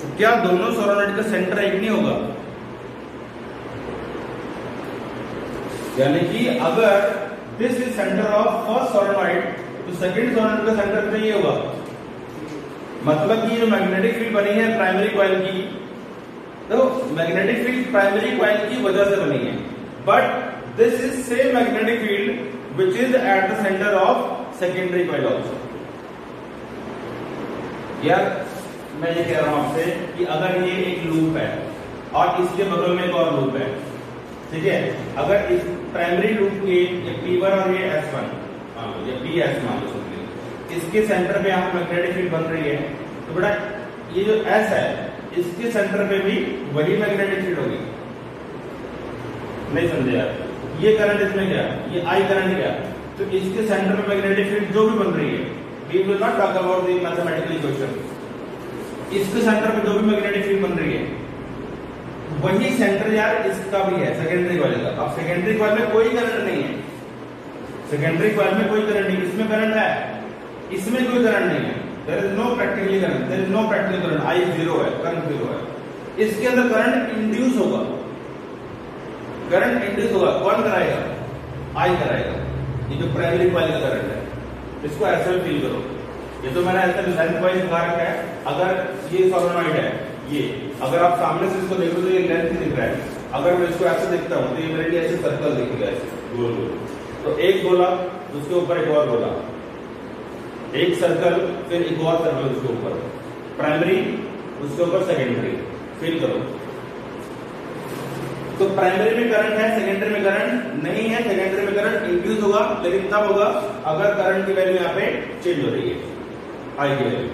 तो क्या दोनों सोलोनॉइड का सेंटर एक नहीं होगा? यानी कि अगर this is centre of first solenoid तो सेकंड सोलेनोइड का सेंटर तो ये होगा। मतलब कि जो मैग्नेटिक फ़ील्ड बनी है प्राइमरी कॉइल की तो मैग्नेटिक फ़ील्ड प्राइमरी कॉइल की वजह से बनी है। But this is same magnetic field which is at the centre of secondary coil also यार मैं ये कह रहा हूँ आपसे कि अगर ये एक लूप है, और इसके बगल में एक और लूप है, ठीक है? अगर इस प्राइमरी लूप के, ये P1 और ये S1 मान लो, ये एस मान लो इसके सेंटर पे यहाँ मैग्नेटिक फ़ील्ड बन रही है तो बेटा, ये जो एस है, इसके सेंटर पे भी वही मैग्नेटिक फ़ील्ड होगी। नहीं समझे यार ये करंट इसमें गया ये आई करंट गया तो इसके सेंटर में मैग्नेटिक फ़ील्ड जो भी बन रही है we will not talk about the mathematical equation इसके सेंटर में जो भी मैग्नेटिक फ़ील्ड बन रही है, वही सेंटर यार इसका भी है सेकेंडरी कॉइल का। अब सेकेंडरी कॉइल में कोई करंट नहीं है। सेकेंडरी कॉइल में कोई करंट नहीं, इसमें करंट है। इसमें कोई करंट नहीं है। There is no practically current there is no practical current I zero है करंट ज़ीरो है। इसके अंदर करंट इंड्यूस होगा। करंट इंड्यूस होगा कौन कराएगा। आई कराएगा। ये जो प्राइमरी कॉइल का करंट है, इसको ऐसे में फील करो। ये तो मैंने ऐसे लेंथ वाइज दिखा रखा है। अगर ये सोलोनॉइड है, ये। अगर आप सामने से इसको देखो तो ये लेंथ दिख रहा है। अगर मैं इसको ऐसे देखता हूँ तो ये मेरे लिए ऐसे सर्कल दिखेगा ऐसे गोल गोल। तो एक गोला उसके ऊपर एक और गोला एक सर्कल फिर एक और सर्कल उसके ऊपर। प्राइमरी उसके ऊपर सेकेंडरी फील करो। तो प्राइमरी में करंट है सेकेंडरी में करंट नहीं है सेकेंडरी में करंट इंड्यूस होगा, लेकिन तब होगा अगर करंट की वैल्यू यहाँ पे चेंज हो रही है आई की वैल्यू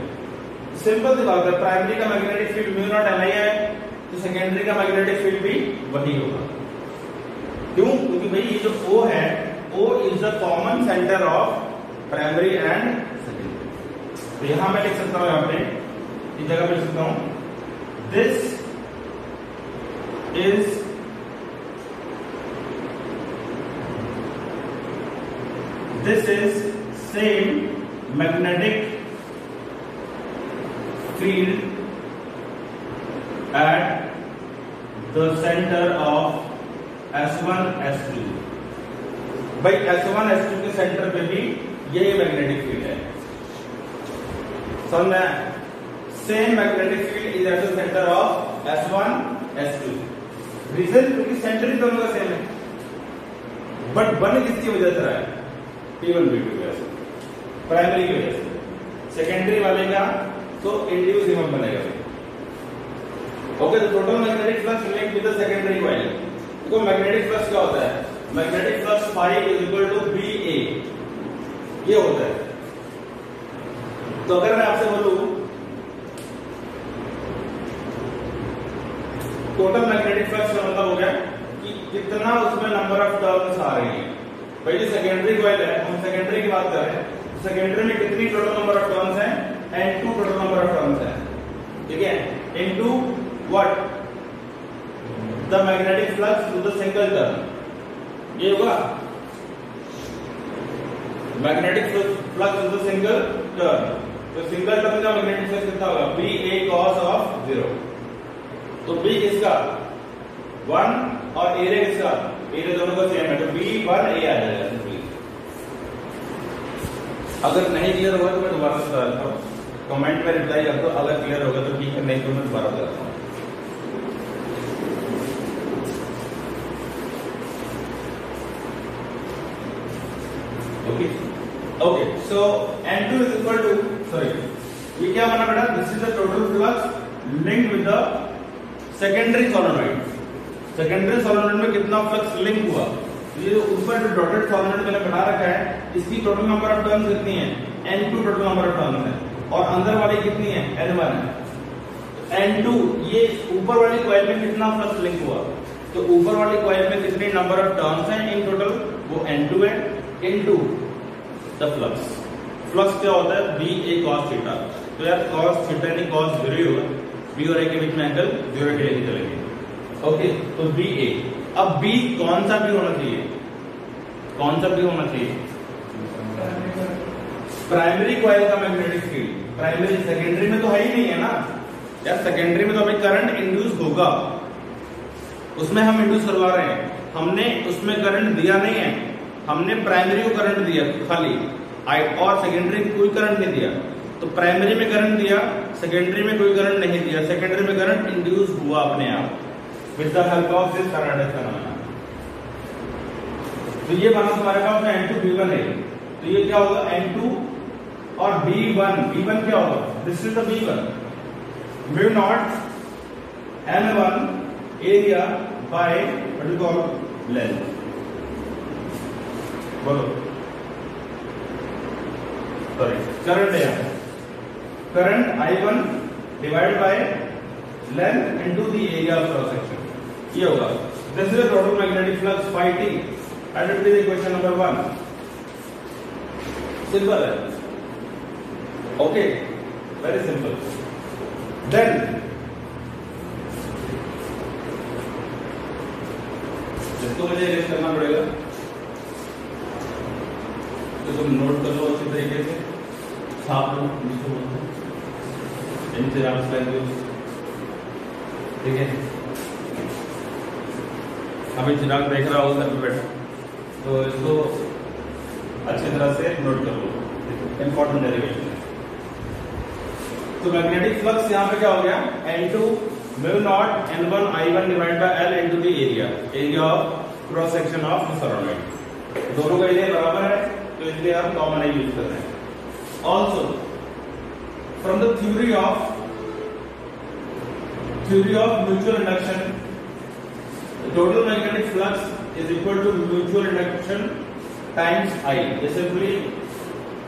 सिंपल सी बात है प्राइमरी का magnetic field mu naught I है तो सेकेंडरी का मैग्नेटिक फ़ील्ड भी वही होगा. क्यों? क्योंकि भाई ये जो ओ है O is the common centre of primary and secondary तो यहाँ मैं लिख सकता हूँ, यहाँ पे, इस जगह पे लिख सकता हूँ. This is this is same magnetic field at the center of S1 S2 भाई S1 S2 के सेंटर पे भी यही मैग्नेटिक फ़ील्ड है। समझ में same magnetic field is at the centre of S1 S2 region क्योंकि सेंटर ही दोनों का सेम है। बट बन किसकी वजह से रहा है? P1 P2 की वजह से। प्राइमरी की वजह से। सेकेंडरी वाले का तो इंड्यूस ईएमएफ बनेगा। ओके तो total magnetic flux link with the secondary coil तो मैग्नेटिक फ्लक्स क्या होता है? Magnetic flux phi is equal to B A ये होता है। तो अगर मैं आपसे बोलू टोटल मैग्नेटिक फ्लक्स का मतलब हो गया कि कितना उसमें नंबर ऑफ़ टर्न्स आ रही है। भाई जो सेकेंडरी कॉइल है। हम सेकेंडरी की बात कर सेकेंडरी में कितनी टोटल नंबर ऑफ़ टर्न्स हैं? And two total number of turns हैं। ठीक है? Into what the magnetic flux to the single turn ये होगा magnetic flux to the single turn तो सिंगल टर्न का मैग्नेटिक फ्लक्स कितना होगा? B A cos of zero तो बी किसका? वन और एरे किसका? एरिया दोनों का सेम है तो बी वन ए आ जाएगा सिंपली अगर नहीं क्लियर होगा तो मैं दोबारा से बताता हूँ। कमेंट में रिप्लाई कर दो। अगर क्लियर होगा तो ठीक है, नहीं तो मैं दोबारा बताता हूँ। Okay okay so N2 is equal to, sorry, ये क्या बना बेटा? This is the total flux link with the secondary solenoid secondary solenoid में कितना फ्लक्स लिंक हुआ? ये ऊपर जो डॉटेड सोलोनॉइड मैंने बना रखा है, इसकी टोटल नंबर ऑफ़ टर्न्स कितनी है? N2 total number of turns है। और अंदर वाली कितनी है? N1 है। N2 ये ऊपर वाली कॉइल में कितना फ्लक्स लिंक हुआ? तो ऊपर वाली कॉइल में कितने नंबर ऑफ़ टर्न्स हैं इन टोटल वो N2 है। इनटू द फ्लक्स फ्लक्स क्या होता है? बी ए कॉस थीटा तो यार कॉस थीटा यानी कॉस ज़ीरो होगा। बी और ए के बीच में एंगल ज़ीरो के लिए चलेंगे ओके तो बी ए अब बी कौन सा भी होना चाहिए? कौन सा भी होना चाहिए? प्राइमरी कॉइल का मैग्नेटिक फ़ील्ड प्राइमरी सेकेंडरी में तो है ही नहीं है ना? यार सेकेंडरी में तो अभी करंट इंड्यूस होगा। उसमें हम इंड्यूस करवा रहे हैं। हमने उसमें करंट दिया नहीं है। हमने प्राइमरी को करंट दिया खाली। और सेकेंडरी कोई करंट नहीं दिया। तो प्राइमरी में करंट दिया सेकेंडरी में कोई करंट नहीं दिया। सेकेंडरी में करंट इंड्यूस हुआ अपने आप। With the help of this current phenomena तो ये बना तुम्हारे पास में N2 B1 है। तो ये क्या होगा? N2 और B1 B1 क्या होगा? This is the B1 mu naught N1 area by coil length बोलो। सॉरी करंट है current I1 divide by length into the area of cross section ये होगा। This is total magnetic flux it is equation number one simple है okay very simple then इसको मुझे race करना पड़ेगा। तो तुम नोट कर लो अच्छी तरीके से। छाप लो जिसको इंतज़ाम लैंग्वेज ठीक है? अभी चिराग देख रहा होगा तो इसको अच्छी तरह से नोट कर लो। इंपॉर्टेंट डेरिवेशन तो मैग्नेटिक फ्लक्स यहाँ पे क्या हो गया? N two mu naught N1 I1 divide by L into the area area of cross section of surrounding दोनों का एरिया बराबर है तो इसलिए हम कॉमन यूज़ कर रहे हैं। Also from the theory of theory of mutual induction the total magnetic flux is equal to mutual induction times i This is simply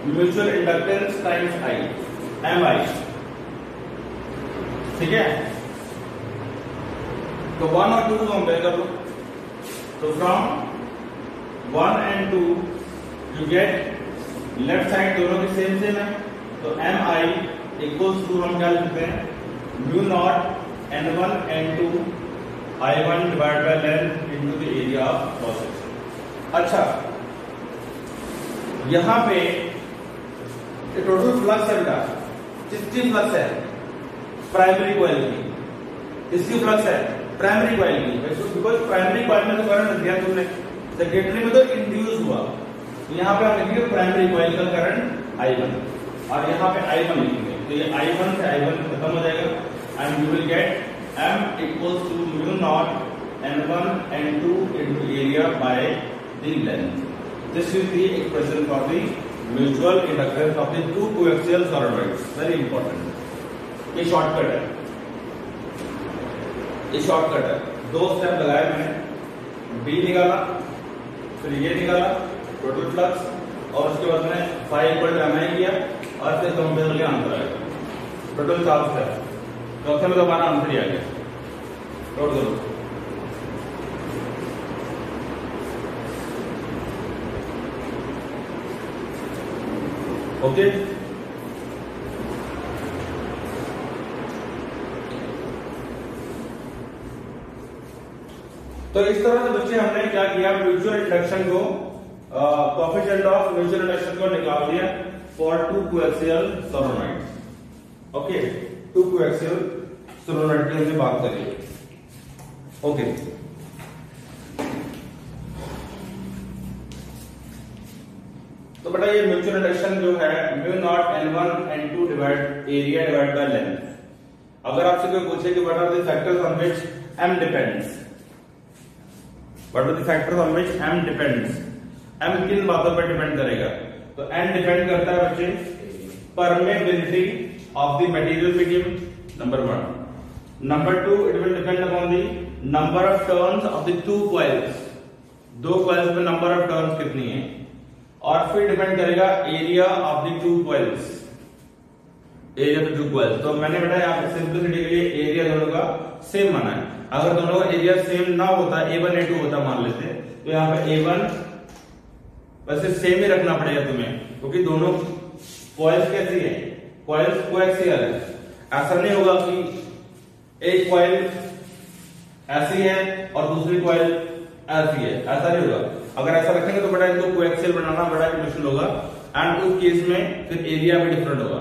mutual inductance times i mi ठीक है तो वन और to को compare कर लो तो from one and two you get left side दोनों की सेम सेम है तो एम आई इक्वल्स टू हम क्या लिखते हैं mu naught N1 N2 I1 divided by length into the area of cross section अच्छा। यहाँ पे टोटल फ्लक्स है बेटा। किसकी फ्लक्स है? प्राइमरी कॉइल की। किसकी फ्लक्स है? प्राइमरी कॉइल की। बिकॉज़ प्राइमरी कॉइल में तो करंट दिया तुमने। सेकेंडरी में तो इंड्यूस हुआ। यहाँ पे हम लिखेंगे प्राइमरी कॉइल का करंट I1 और यहाँ पे I1 लिखेंगे। तो ये I1 से I1 खत्म हो जाएगा। And you will get m equals to mu naught n1 n2 into area by the length. This is the expression for the mutual inductance of the two coaxial solenoids. Very important. ये shortcut है ये shortcut है दो step लगाए मैंने B निकाला फिर ये निकाला टोटल फ्लक्स और उसके बाद में फाइव इक्वल एम आई किया और फिर कंपेयर करके आंसर आएगा टोटल चार स्टेप चौथे में दोबारा आंसर ही आ गया। नोट करो। ओके। तो इस तरह से बच्चे, हमने क्या किया? म्यूचुअल इंडक्शन को कॉफिशिएंट ऑफ़ म्यूचुअल इंडक्शन को निकाल दिया। For two coaxial solenoid okay. Two coaxial solenoid की हमने बात करी ओके। तो बेटा ये म्यूचुअल इंडक्शन जो है mu naught N one N two divide area divide by length अगर आपसे कोई पूछे कि what are factors on which M depends what are the factors on which M depends M किन बातों पर डिपेंड करेगा? तो एम डिपेंड करता है बच्चे permeability of the material medium number one number two it will depend upon the number of turns of the two coils दो coils में नंबर ऑफ़ टर्न्स कितनी है? और फिर डिपेंड करेगा area of the two coils area of two coils तो मैंने बेटा यहाँ पे सिंपलिसिटी के लिए एरिया दोनों का सेम माना है। अगर दोनों का एरिया सेम ना होता ए वन ए टू होता मान लेते तो यहाँ पे ए वन वैसे सेम ही रखना पड़ेगा तुम्हें, क्योंकि दोनों कॉइल्स कैसी है? कॉइल्स कोएक्सियल है। ऐसा नहीं होगा कि एक कॉइल ऐसी है और दूसरी कॉइल ऐसी है। ऐसा नहीं होगा। अगर ऐसा रखेंगे तो बड़ा इनको कोएक्सियल बनाना बड़ा मुश्किल होगा। एंड उस केस में फिर एरिया भी डिफरेंट होगा।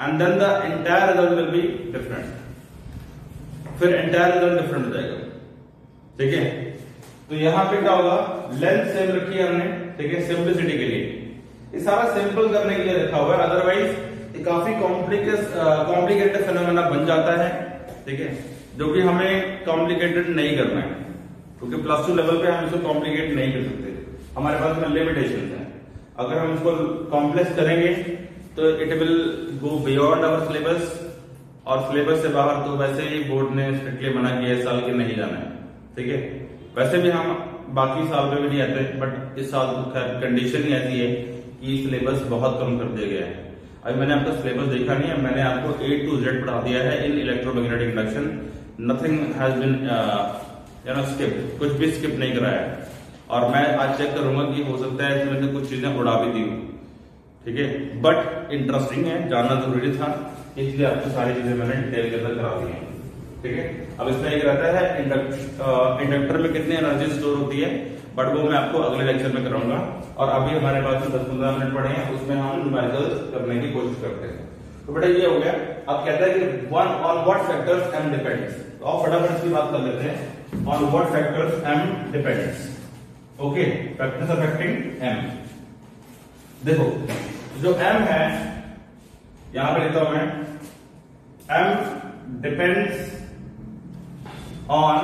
And then the entire result will be different फिर एंटायर रिज़ल्ट डिफरेंट हो जाएगा। ठीक है? तो यहाँ पे क्या होगा? लेंथ सेम रखी है हमने, ठीक है? सिंपलिसिटी के लिए। ये सारा सिंपल करने के लिए रखा हुआ है। अदरवाइज़ काफ़ी कॉम्प्लिकेटेड फिनोमेना बन जाता है। ठीक है? जो कि हमें कॉम्प्लिकेटेड नहीं करना है। क्योंकि प्लस टू लेवल पे हम इसको कॉम्प्लिकेट नहीं कर सकते। हमारे पास में लिमिटेशन है। अगर हम इसको कॉम्प्लेक्स करेंगे तो it will go beyond our syllabus और सिलेबस से बाहर तो वैसे ही बोर्ड ने स्ट्रिक्टली मना किया इस साल के नहीं जाना है। ठीक है? वैसे भी हम बाकी साल में भी नहीं आते बट इस साल तो खैर कंडीशन ही ऐसी है कि सिलेबस बहुत कम कर दिया गया है। अभी मैंने आपका सिलेबस देखा नहीं है, मैंने आपको ए टू जेड पढ़ा दिया है in electromagnetic induction nothing has been you know skip कुछ भी स्किप नहीं कराया। है और मैं आज चेक करूँगा कि हो सकता है इसमें से कुछ चीज़ें उड़ा भी दी हूँ। ठीक है? बट इंटरेस्टिंग है, जानना ज़रूरी था, इसलिए आपको सारी चीज़ें मैंने डिटेल के अंदर करा दी है। ठीक है? अब इसमें एक रहता है इंडक्टर में कितनी एनर्जी स्टोर होती है? बट वो मैं आपको अगले लेक्चर में कराऊँगा। और अभी हमारे पास दस पंद्रह मिनट पड़े हैं, उसमें हम न्यूमेरिकल्स करने की कोशिश करते हैं। तो बेटा ये हो गया। अब कहता है कि one on what factors M depends आप फटाफट इसकी बात कर लेते हैं। On what factors M depends okay factors affecting M देखो, जो एम है, यहाँ पे लिखता हूँ मैं। M depends on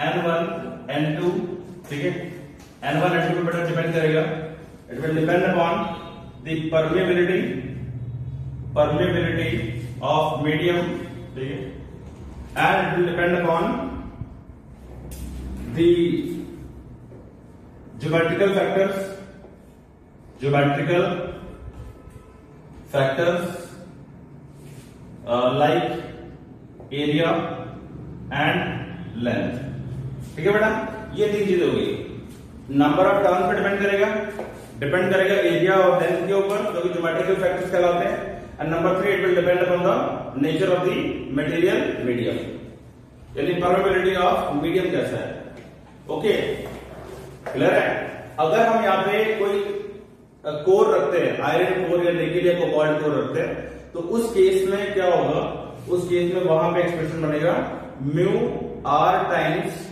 N one N two ठीक है? एन वन एन टू बेटा डिपेंड करेगा। It will depend upon the permeability of medium ठीक है and it will depend upon the geometrical factors uh, like area and length ठीक है बेटा? ये तीन चीज़ें होगी नंबर ऑफ़ टर्न पर डिपेंड करेगा। डिपेंड करेगा एरिया और लेंथ के ऊपर, जो कि ज्योमेट्रिकल फैक्टर्स कहलाते हैं। And number three it will depend upon the nature of the material medium यानी परमेबिलिटी ऑफ़ मीडियम कैसा है। ओके क्लियर है? अगर हम यहाँ पे कोई कोर रखते हैं आयरन कोर या निकिल या कोबाल्ट कोर रखते हैं तो उस केस में क्या होगा? उस केस में वहाँ पे एक्सप्रेशन बनेगा mu R times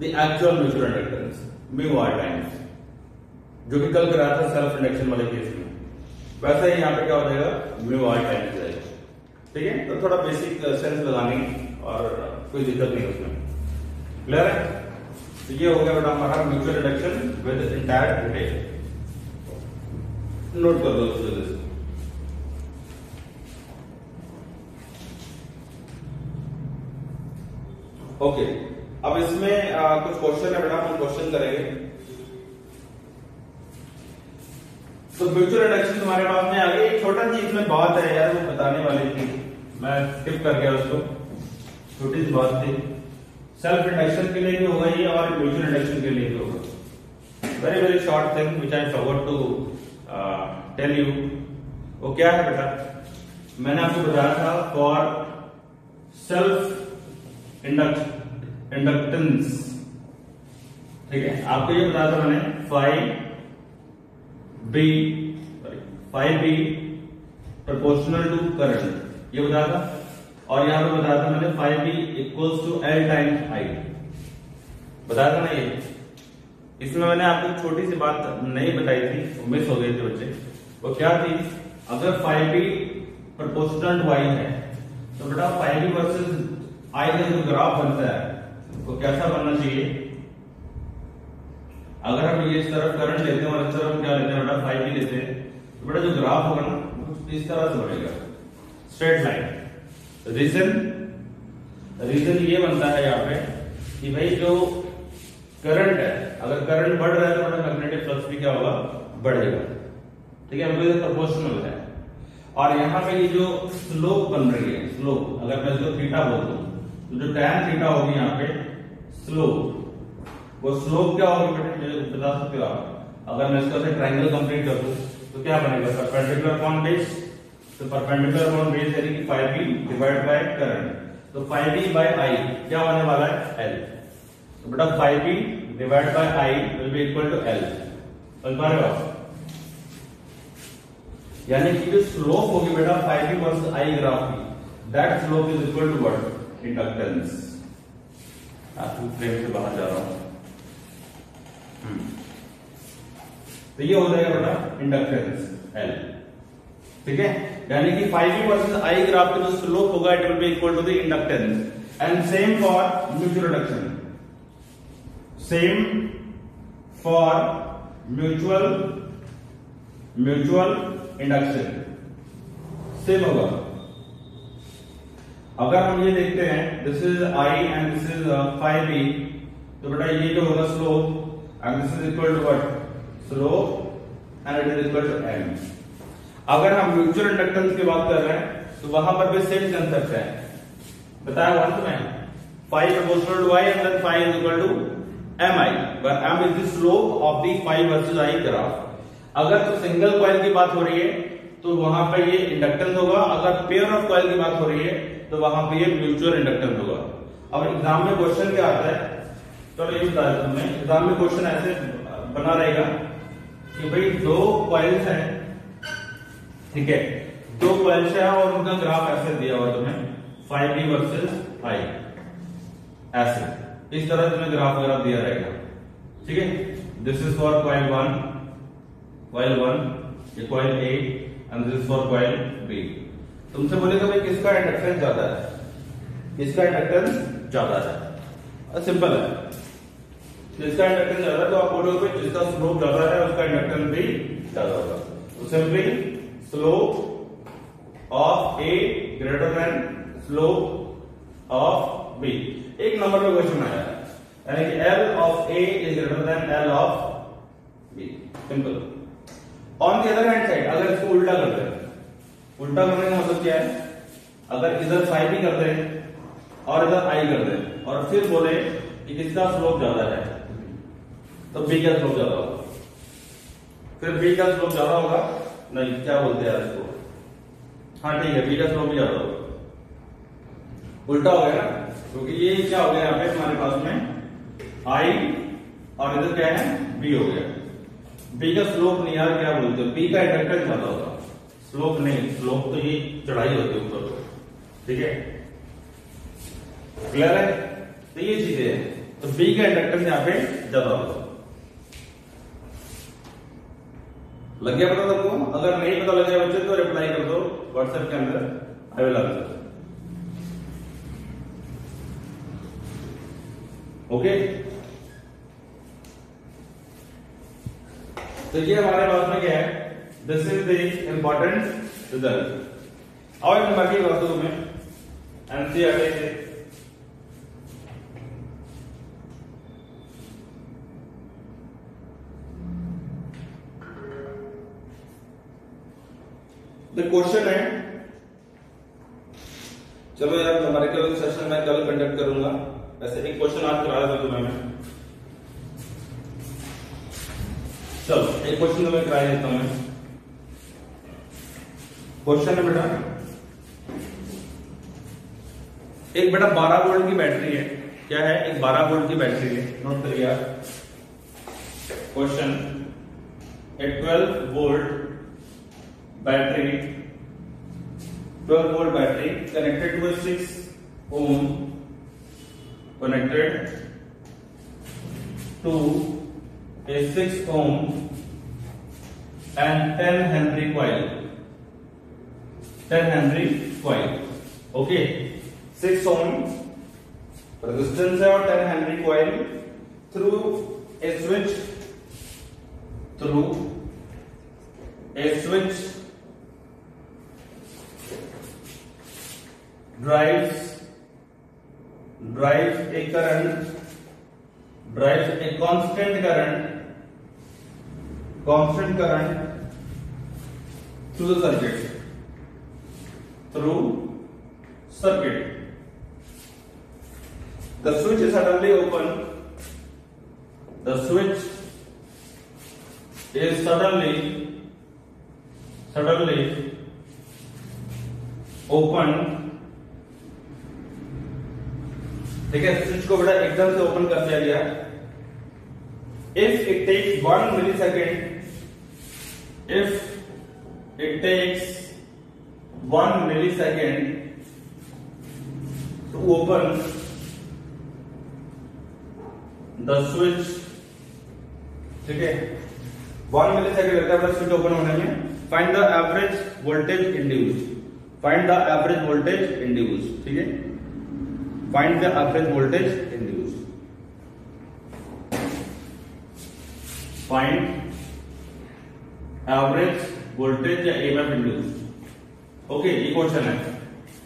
the actual mutual inductance mu R times जो कि कल कराया था सेल्फ इंडक्शन वाले केस में. वैसा ही यहाँ पे क्या हो जाएगा? म्यू आर टाइम्स जाएगा ठीक है? तो थोड़ा बेसिक सेंस लगाने और कोई दिक्कत नहीं उसमें. क्लियर है? तो ये हो गया बेटा हमारा mutual reduction with entire detail note कर दो ओके अब इसमें आ, कुछ क्वेश्चन है बेटा हम क्वेश्चन करेंगे। तो म्यूचुअल रिडक्शन तुम्हारे पास में आगे एक छोटा सी इसमें बात है यार वो बताने वाली थी। मैं स्किप कर गया उसको। छोटी सी बात थी। सेल्फ इंडक्शन के लिए भी होगा ये और म्यूचुअल इंडक्शन के लिए भी होगा। Very very short thing which I forward to tell you वो क्या है बेटा? मैंने आपको बताया था फॉर सेल्फ इंडक्ट इंडक्टेंस ठीक है? आपको ये बताया था मैंने phi B phi B proportional to current ये बताया था और यहाँ पे बताया था मैंने phi B equals to L times I बताया था ना ये। इसमें मैंने आपको छोटी सी बात नहीं बताई थी मिस हो गई थी बच्चे। वो क्या थी? अगर phi B proportional to I है तो बेटा फाइव बी वर्सेज आई का जो ग्राफ बनता है वो कैसा बनना चाहिए? अगर हम ये इस तरफ़ करंट लेते हैं और इस तरफ़ क्या लेते हैं? बेटा फाइव बी लेते हैं। तो बेटा जो ग्राफ होगा ना इस तरह से बनेगा। Straight line. रीजन? रीजन ये बनता है यहाँ पे कि भाई जो करंट है, अगर करंट बढ़ रहा है तो बेटा मैग्नेटिक फ्लक्स भी क्या होगा? बढ़ेगा। ठीक है? हमको प्रोपोर्शनल है। और यहाँ पे ये जो स्लोप बन रही है स्लोप अगर मैं इसको थीटा बोल दूँ तो जो टैन थीटा होगी यहाँ पे स्लोप वो स्लोप क्या होगी बेटे? बता सकते हो आप। अगर मैं इसका ट्रायंगल कंप्लीट कर दूँ तो क्या बनेगा? परपेंडिकुलर अपॉन बेस तो परपेंडिकुलर अपॉन बेस यानी कि 5b डिवाइड बाय करंट तो 5b बाय i, क्या होने वाला है? L. तो बेटा 5b divide by i will be equal to हो यानी कि जो स्लोप होगी बेटा 5b वर्सेस i ग्राफ की that slope is equal to what inductance frame से बाहर जा रहा हूँ। तो ये हो जाएगा बेटा इंडक्टेंस L ठीक है? यानी कि five 5v versus I graph का जो स्लोप होगा it will be equal to the inductance and same for mutual reduction same for mutual mutual induction same होगा। अगर हम ये देखते हैं this is I and this is 5v तो बेटा ये जो होगा slope and this is equal to what? slope and it is equal to m अगर हम म्यूचुअल इंडक्टेंस की बात कर रहे हैं तो वहाँ पर भी सेम कंसेप्ट है। बताया अंत में phi proportional to I and phi is equal to M I where M is the slope of the phi versus I graph अगर तो सिंगल कॉइल की बात हो रही है तो वहाँ पर ये इंडक्टेंस होगा। अगर पेयर ऑफ़ कॉइल की बात हो रही है तो वहाँ पर ये म्यूचुअल इंडक्टेंस होगा। अब एग्ज़ाम में क्वेश्चन क्या आता है? चलो ये बताया तुमने एग्ज़ाम में। क्वेश्चन ऐसे बना रहेगा कि भाई दो कॉइल्स हैं, ठीक है? दो कॉइल्स है और उनका ग्राफ ऐसे दिया हुआ तुम्हें फाइव बी वर्सेस आई ऐसे। इस तरह तुम्हें ग्राफ वगैरह दिया रहेगा। ठीक है? This is for coil one coil one ये coil A and this is for coil B तुमसे बोलेगा भाई किसका इंडक्टेंस ज़्यादा है? किसका इंडक्टेंस ज़्यादा है? सिंपल है। जिसका इंडक्टेंस ज़्यादा है तो आप बोलोगे जिसका स्लोप ज़्यादा है, उसका इंडक्टेंस भी ज़्यादा होगा। तो simply slope of A greater than slope of B एक नंबर का क्वेश्चन आया। है यानी कि L of A is greater than L of B simple on the other hand side अगर इसको उल्टा कर दे उल्टा करने का मतलब क्या है? अगर इधर फाइव भी कर दे और इधर आई कर दे और फिर बोले कि किसका स्लोप ज़्यादा है तो बी का स्लोप ज़्यादा होगा। फिर बी का स्लोप ज़्यादा होगा? नहीं, क्या बोलते हैं इसको? हाँ ठीक है बी का स्लोप भी ज़्यादा होगा। उल्टा हो गया ना? क्योंकि ये क्या हो गया यहाँ पे? हमारे पास में आई और इधर क्या है? बी हो गया। बी का स्लोप नहीं यार, क्या बोलते हो? बी का इंडक्टेंस ज़्यादा होगा। स्लोप नहीं स्लोप तो ये चढ़ाई होती है ऊपर ठीक है? क्लियर है? तो ये चीज़ें है। तो बी का इंडक्टेंस यहाँ पे ज़्यादा होगा लग गया पता सबको अगर नहीं पता लग गया बच्चे तो रिप्लाई कर दो व्हाट्सएप के अंदर। आई विल आंसर ओके तो ये हमारे पास में क्या है? This is the important result आओ मैं बाकी दो तुम्हें एनसीआरटी से द क्वेश्चन है, चलो यार, हमारे कल सेशन मैं कल कंडक्ट करूँगा। वैसे एक क्वेश्चन आज करा देता तुम्हें मैं। चलो, एक क्वेश्चन तुम्हें कराया देता हूँ मैं। क्वेश्चन है बेटा। एक बेटा 12 वोल्ट की बैटरी है। क्या है? एक 12 वोल्ट की बैटरी है। नोट कर लिया question a 12 volt battery 12 volt battery connected to a 6 ohm connected to a six ohm and ten henry coil 10 henry coil okay 6 ohm resistance है और 10 henry coil through a switch through a switch drives drives a current drives a constant current constant current through the circuit through circuit the switch is suddenly open the switch is suddenly suddenly open ठीक है switch को बेटा एकदम से open कर दिया गया if it takes one millisecond if it takes one millisecond to open the switch ठीक है? वन मिली सेकेंड लगता है स्विच ओपन होने में। Find the average voltage induce find the average voltage induce ठीक है? Find the average voltage induced. Find average voltage या EMF induced. Okay ये क्वेश्चन है।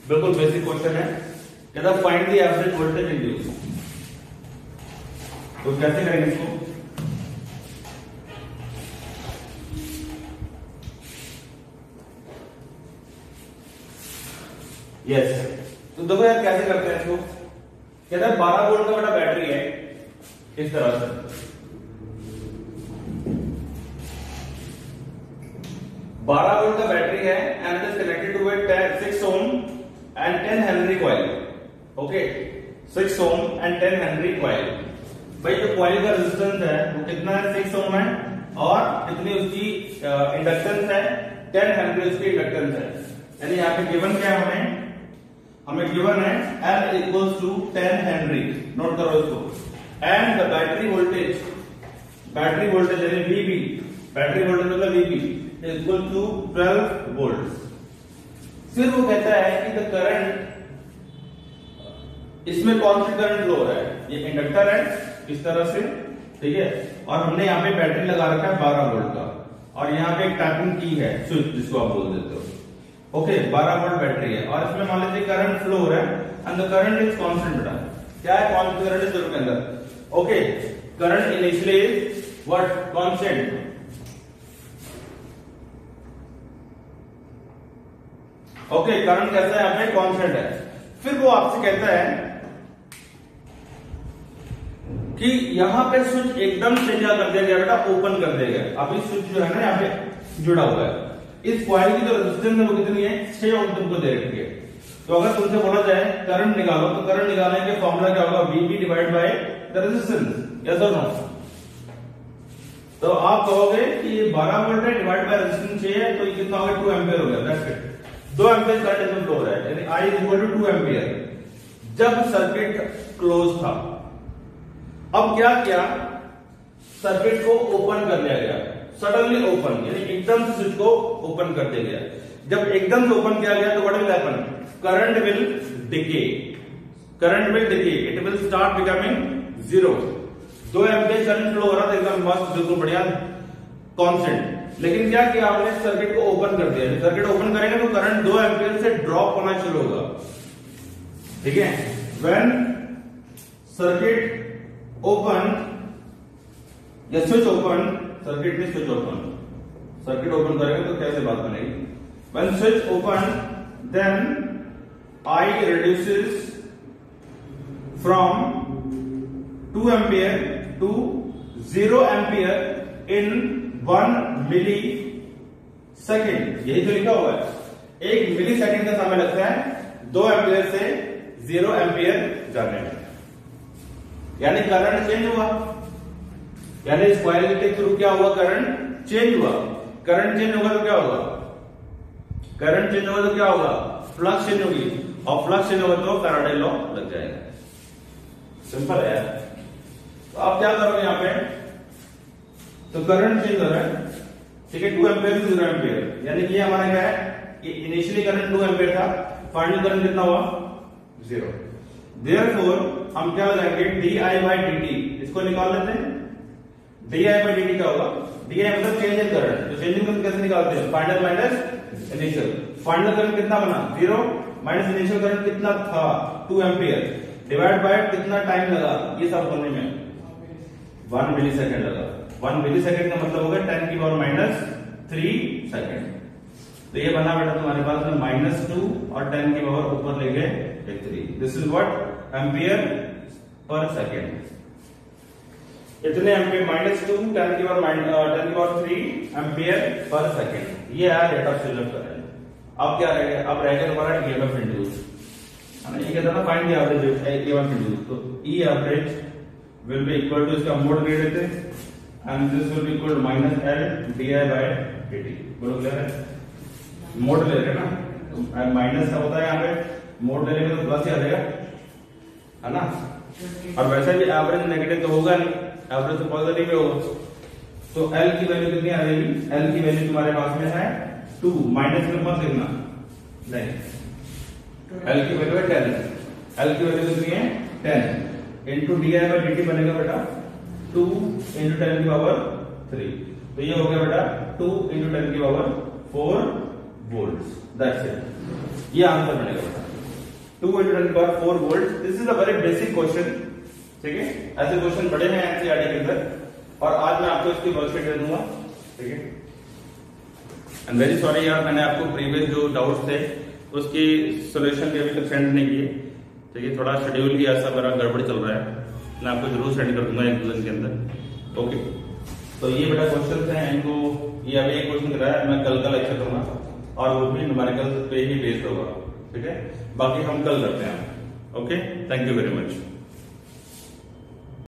बिल्कुल बेसिक क्वेश्चन है। कहता find the average voltage induce तो कैसे करेंगे इसको? यस तो देखो यार, कैसे करते हैं इसको? कहता है बारह वोल्ट का बड़ा बैटरी है। इस तरह से। बारह वोल्ट का बैटरी है and is connected to it six ohm and ten henry coil okay six ohm and ten henry coil भाई, जो कॉइल का रेजिस्टेंस है, वो कितना है? सिक्स ओम है, और कितनी उसकी इंडक्टेंस है? टेन हेनरी उसकी इंडक्टेंस है. यानी यहाँ पे गिवन क्या है हमें? हमें गिवन है L equals to 10 henry note करो इसको. And the battery voltage battery voltage यानी VB बैटरी वोल्टेज मतलब VB इक्वल टू 12 वोल्ट फिर वो कहता है कि द करंट इसमें कौन सा करंट फ्लो हो रहा है? ये इंडक्टर है, इस तरह से, ठीक है? और हमने यहाँ पे बैटरी लगा रखा है 12 वोल्ट का। और यहाँ पे एक टैपिंग की है स्विच जिसको आप बोल देते हो। ओके 12 वोल्ट बैटरी है। और इसमें मान लीजिए करंट फ्लो हो रहा है and the current is constant बेटा। क्या है कौन करंट इज़ के अंदर। Okay current initially is what constant okay current कैसा है पे कांस्टेंट है. फिर वो आपसे कहता है कि यहाँ पे स्विच एकदम से क्या कर दिया गया बेटा? ओपन कर दिया गया। अभी स्विच जो है ना, यहाँ पे जुड़ा हुआ है। इस क्वाइल की जो रेजिस्टेंस है वो कितनी है? छह ओम तुमको दे रखी है। तो अगर तुमसे बोला जाए करंट निकालो तो करंट निकालने के फॉर्मूला क्या होगा? VB divide by the resistance yes और नो तो आप कहोगे कि ये 12 वोल्ट है डिवाइड बाय रेजिस्टेंस चाहिए तो ये कितना होगा? 2 एंपियर हो गया। दैट्स इट 2 एंपियर करंट इसमें फ्लो हो रहा है, यानी I is equal to 2 ampere जब सर्किट क्लोज था, अब क्या किया? सर्किट को ओपन कर दिया गया। सडनली ओपन यानी एकदम से स्विच को ओपन कर दिया गया। जब एकदम से ओपन किया गया तो what will happen current will decay current will decay it will start becoming zero दो एम्पियर करंट फ्लो हो रहा था, एकदम मस्त, बिल्कुल बढ़िया कांस्टेंट लेकिन क्या किया आपने? सर्किट को ओपन कर दिया। सर्किट ओपन करेंगे तो करंट दो एम्पियर से ड्रॉप होना शुरू होगा। ठीक है? वेन सर्किट ओपन या स्विच ओपन सर्किट में स्विच ओपन सर्किट ओपन करेंगे तो कैसे बात बनेगी? When switch open then I reduces from 2 ampere to 0 ampere in 1 milli second यही तो लिखा हुआ है। एक मिली सेकेंड का समय लगता है, दो एम्पियर से ज़ीरो एम्पियर जाने में। यानी करंट चेंज हुआ। यानी कॉइल के थ्रू क्या हुआ? करंट चेंज हुआ। करंट चेंज होगा तो क्या होगा? करंट चेंज होगा तो क्या होगा? फ्लक्स चेंज होगी। और फ्लक्स चेंज होगा तो फैराडे लॉ लग जाएगा। सिंपल है तो आप क्या करोगे यहाँ पे? तो करंट चेंज हो रहा है। ठीक है two ampere two zero ampere यानी कि हमारा क्या है? इनिशियली करंट टू एम्पियर था फाइनल करंट कितना हुआ? ज़ीरो देयरफॉर हम क्या लगाएँगे D I by D T इसको निकाल लेते हैं। D I by D T क्या होगा? डी आई मतलब चेंज इन करंट तो चेंज इन करंट कैसे निकालते हैं? Final minus initial final current कितना बना? ज़ीरो माइनस इनिशियल करंट कितना था? टू एम्पियर डिवाइड बाय कितना टाइम लगा? ये सब होने में। वन मिली सेकेंड लगा। वन मिली सेकेंड का मतलब होगा टेन की पावर माइनस थ्री सेकेंड। तो ये बना बेटा तुम्हारे पास में माइनस टू और टेन की पावर ऊपर ले गए three. This is what ampere per second. इतने एम्पियर माइनस टू, टेन की पावर टेन की power three, ampere per second. ये है रेट ऑफ़ सिलेक्ट करंट अब क्या रहेगा अब रहेगा तुम्हारा ईएमएफ इंड्यूस ये कहता था find the average EMF induce तो E average will be equal to इसका मोड ले लेते and will be equal to minus L D I by D T बोलो क्लियर है? मोड ले रहे ना? माइनस का होता है यहाँ पे? मोड ले लेंगे तो प्लस ही आ जाएगा। है ना? और वैसे भी एवरेज नेगेटिव तो होगा नहीं। एवरेज तो पॉजिटिव ही होगा। तो एल की वैल्यू कितनी आ जाएगी? एल की वैल्यू तुम्हारे पास में है टू माइनस में मत लिखना। नहीं। एल की वैल्यू है टेन एल की वैल्यू कितनी है? Ten into D I by D T बनेगा बेटा। टू इंटू टेन की पावर थ्री तो ये हो गया बेटा टू इंटू टेन की power four volt that's it ये आंसर बनेगा बेटा। टू इंटू टेन की power four volt this is a very basic question ठीक है? ऐसे क्वेश्चन बड़े हैं एनसीआरटी के अंदर। और आज मैं आपको इसकी वर्कशीट दे दूँगा, ठीक है? एंड वेरी सॉरी यार, मैंने आपको प्रीवियस जो डाउट्स थे, उसकी सोल्यूशन भी अभी तक सेंड नहीं किए। ठीक है, थोड़ा शेड्यूल भी ऐसा मेरा गड़बड़ चल रहा है। मैं आपको ज़रूर सेंड कर दूँगा एक दो दिन के अंदर। ओके तो ये बेटा क्वेश्चन है, इनको, ये अभी एक क्वेश्चन कराया मैं कल का लेक्चर करूँगा और वो भी न्यूमेरिकल पे ही बेस्ड होगा। ठीक है? बाकी हम कल करते हैं। Okay thank you very much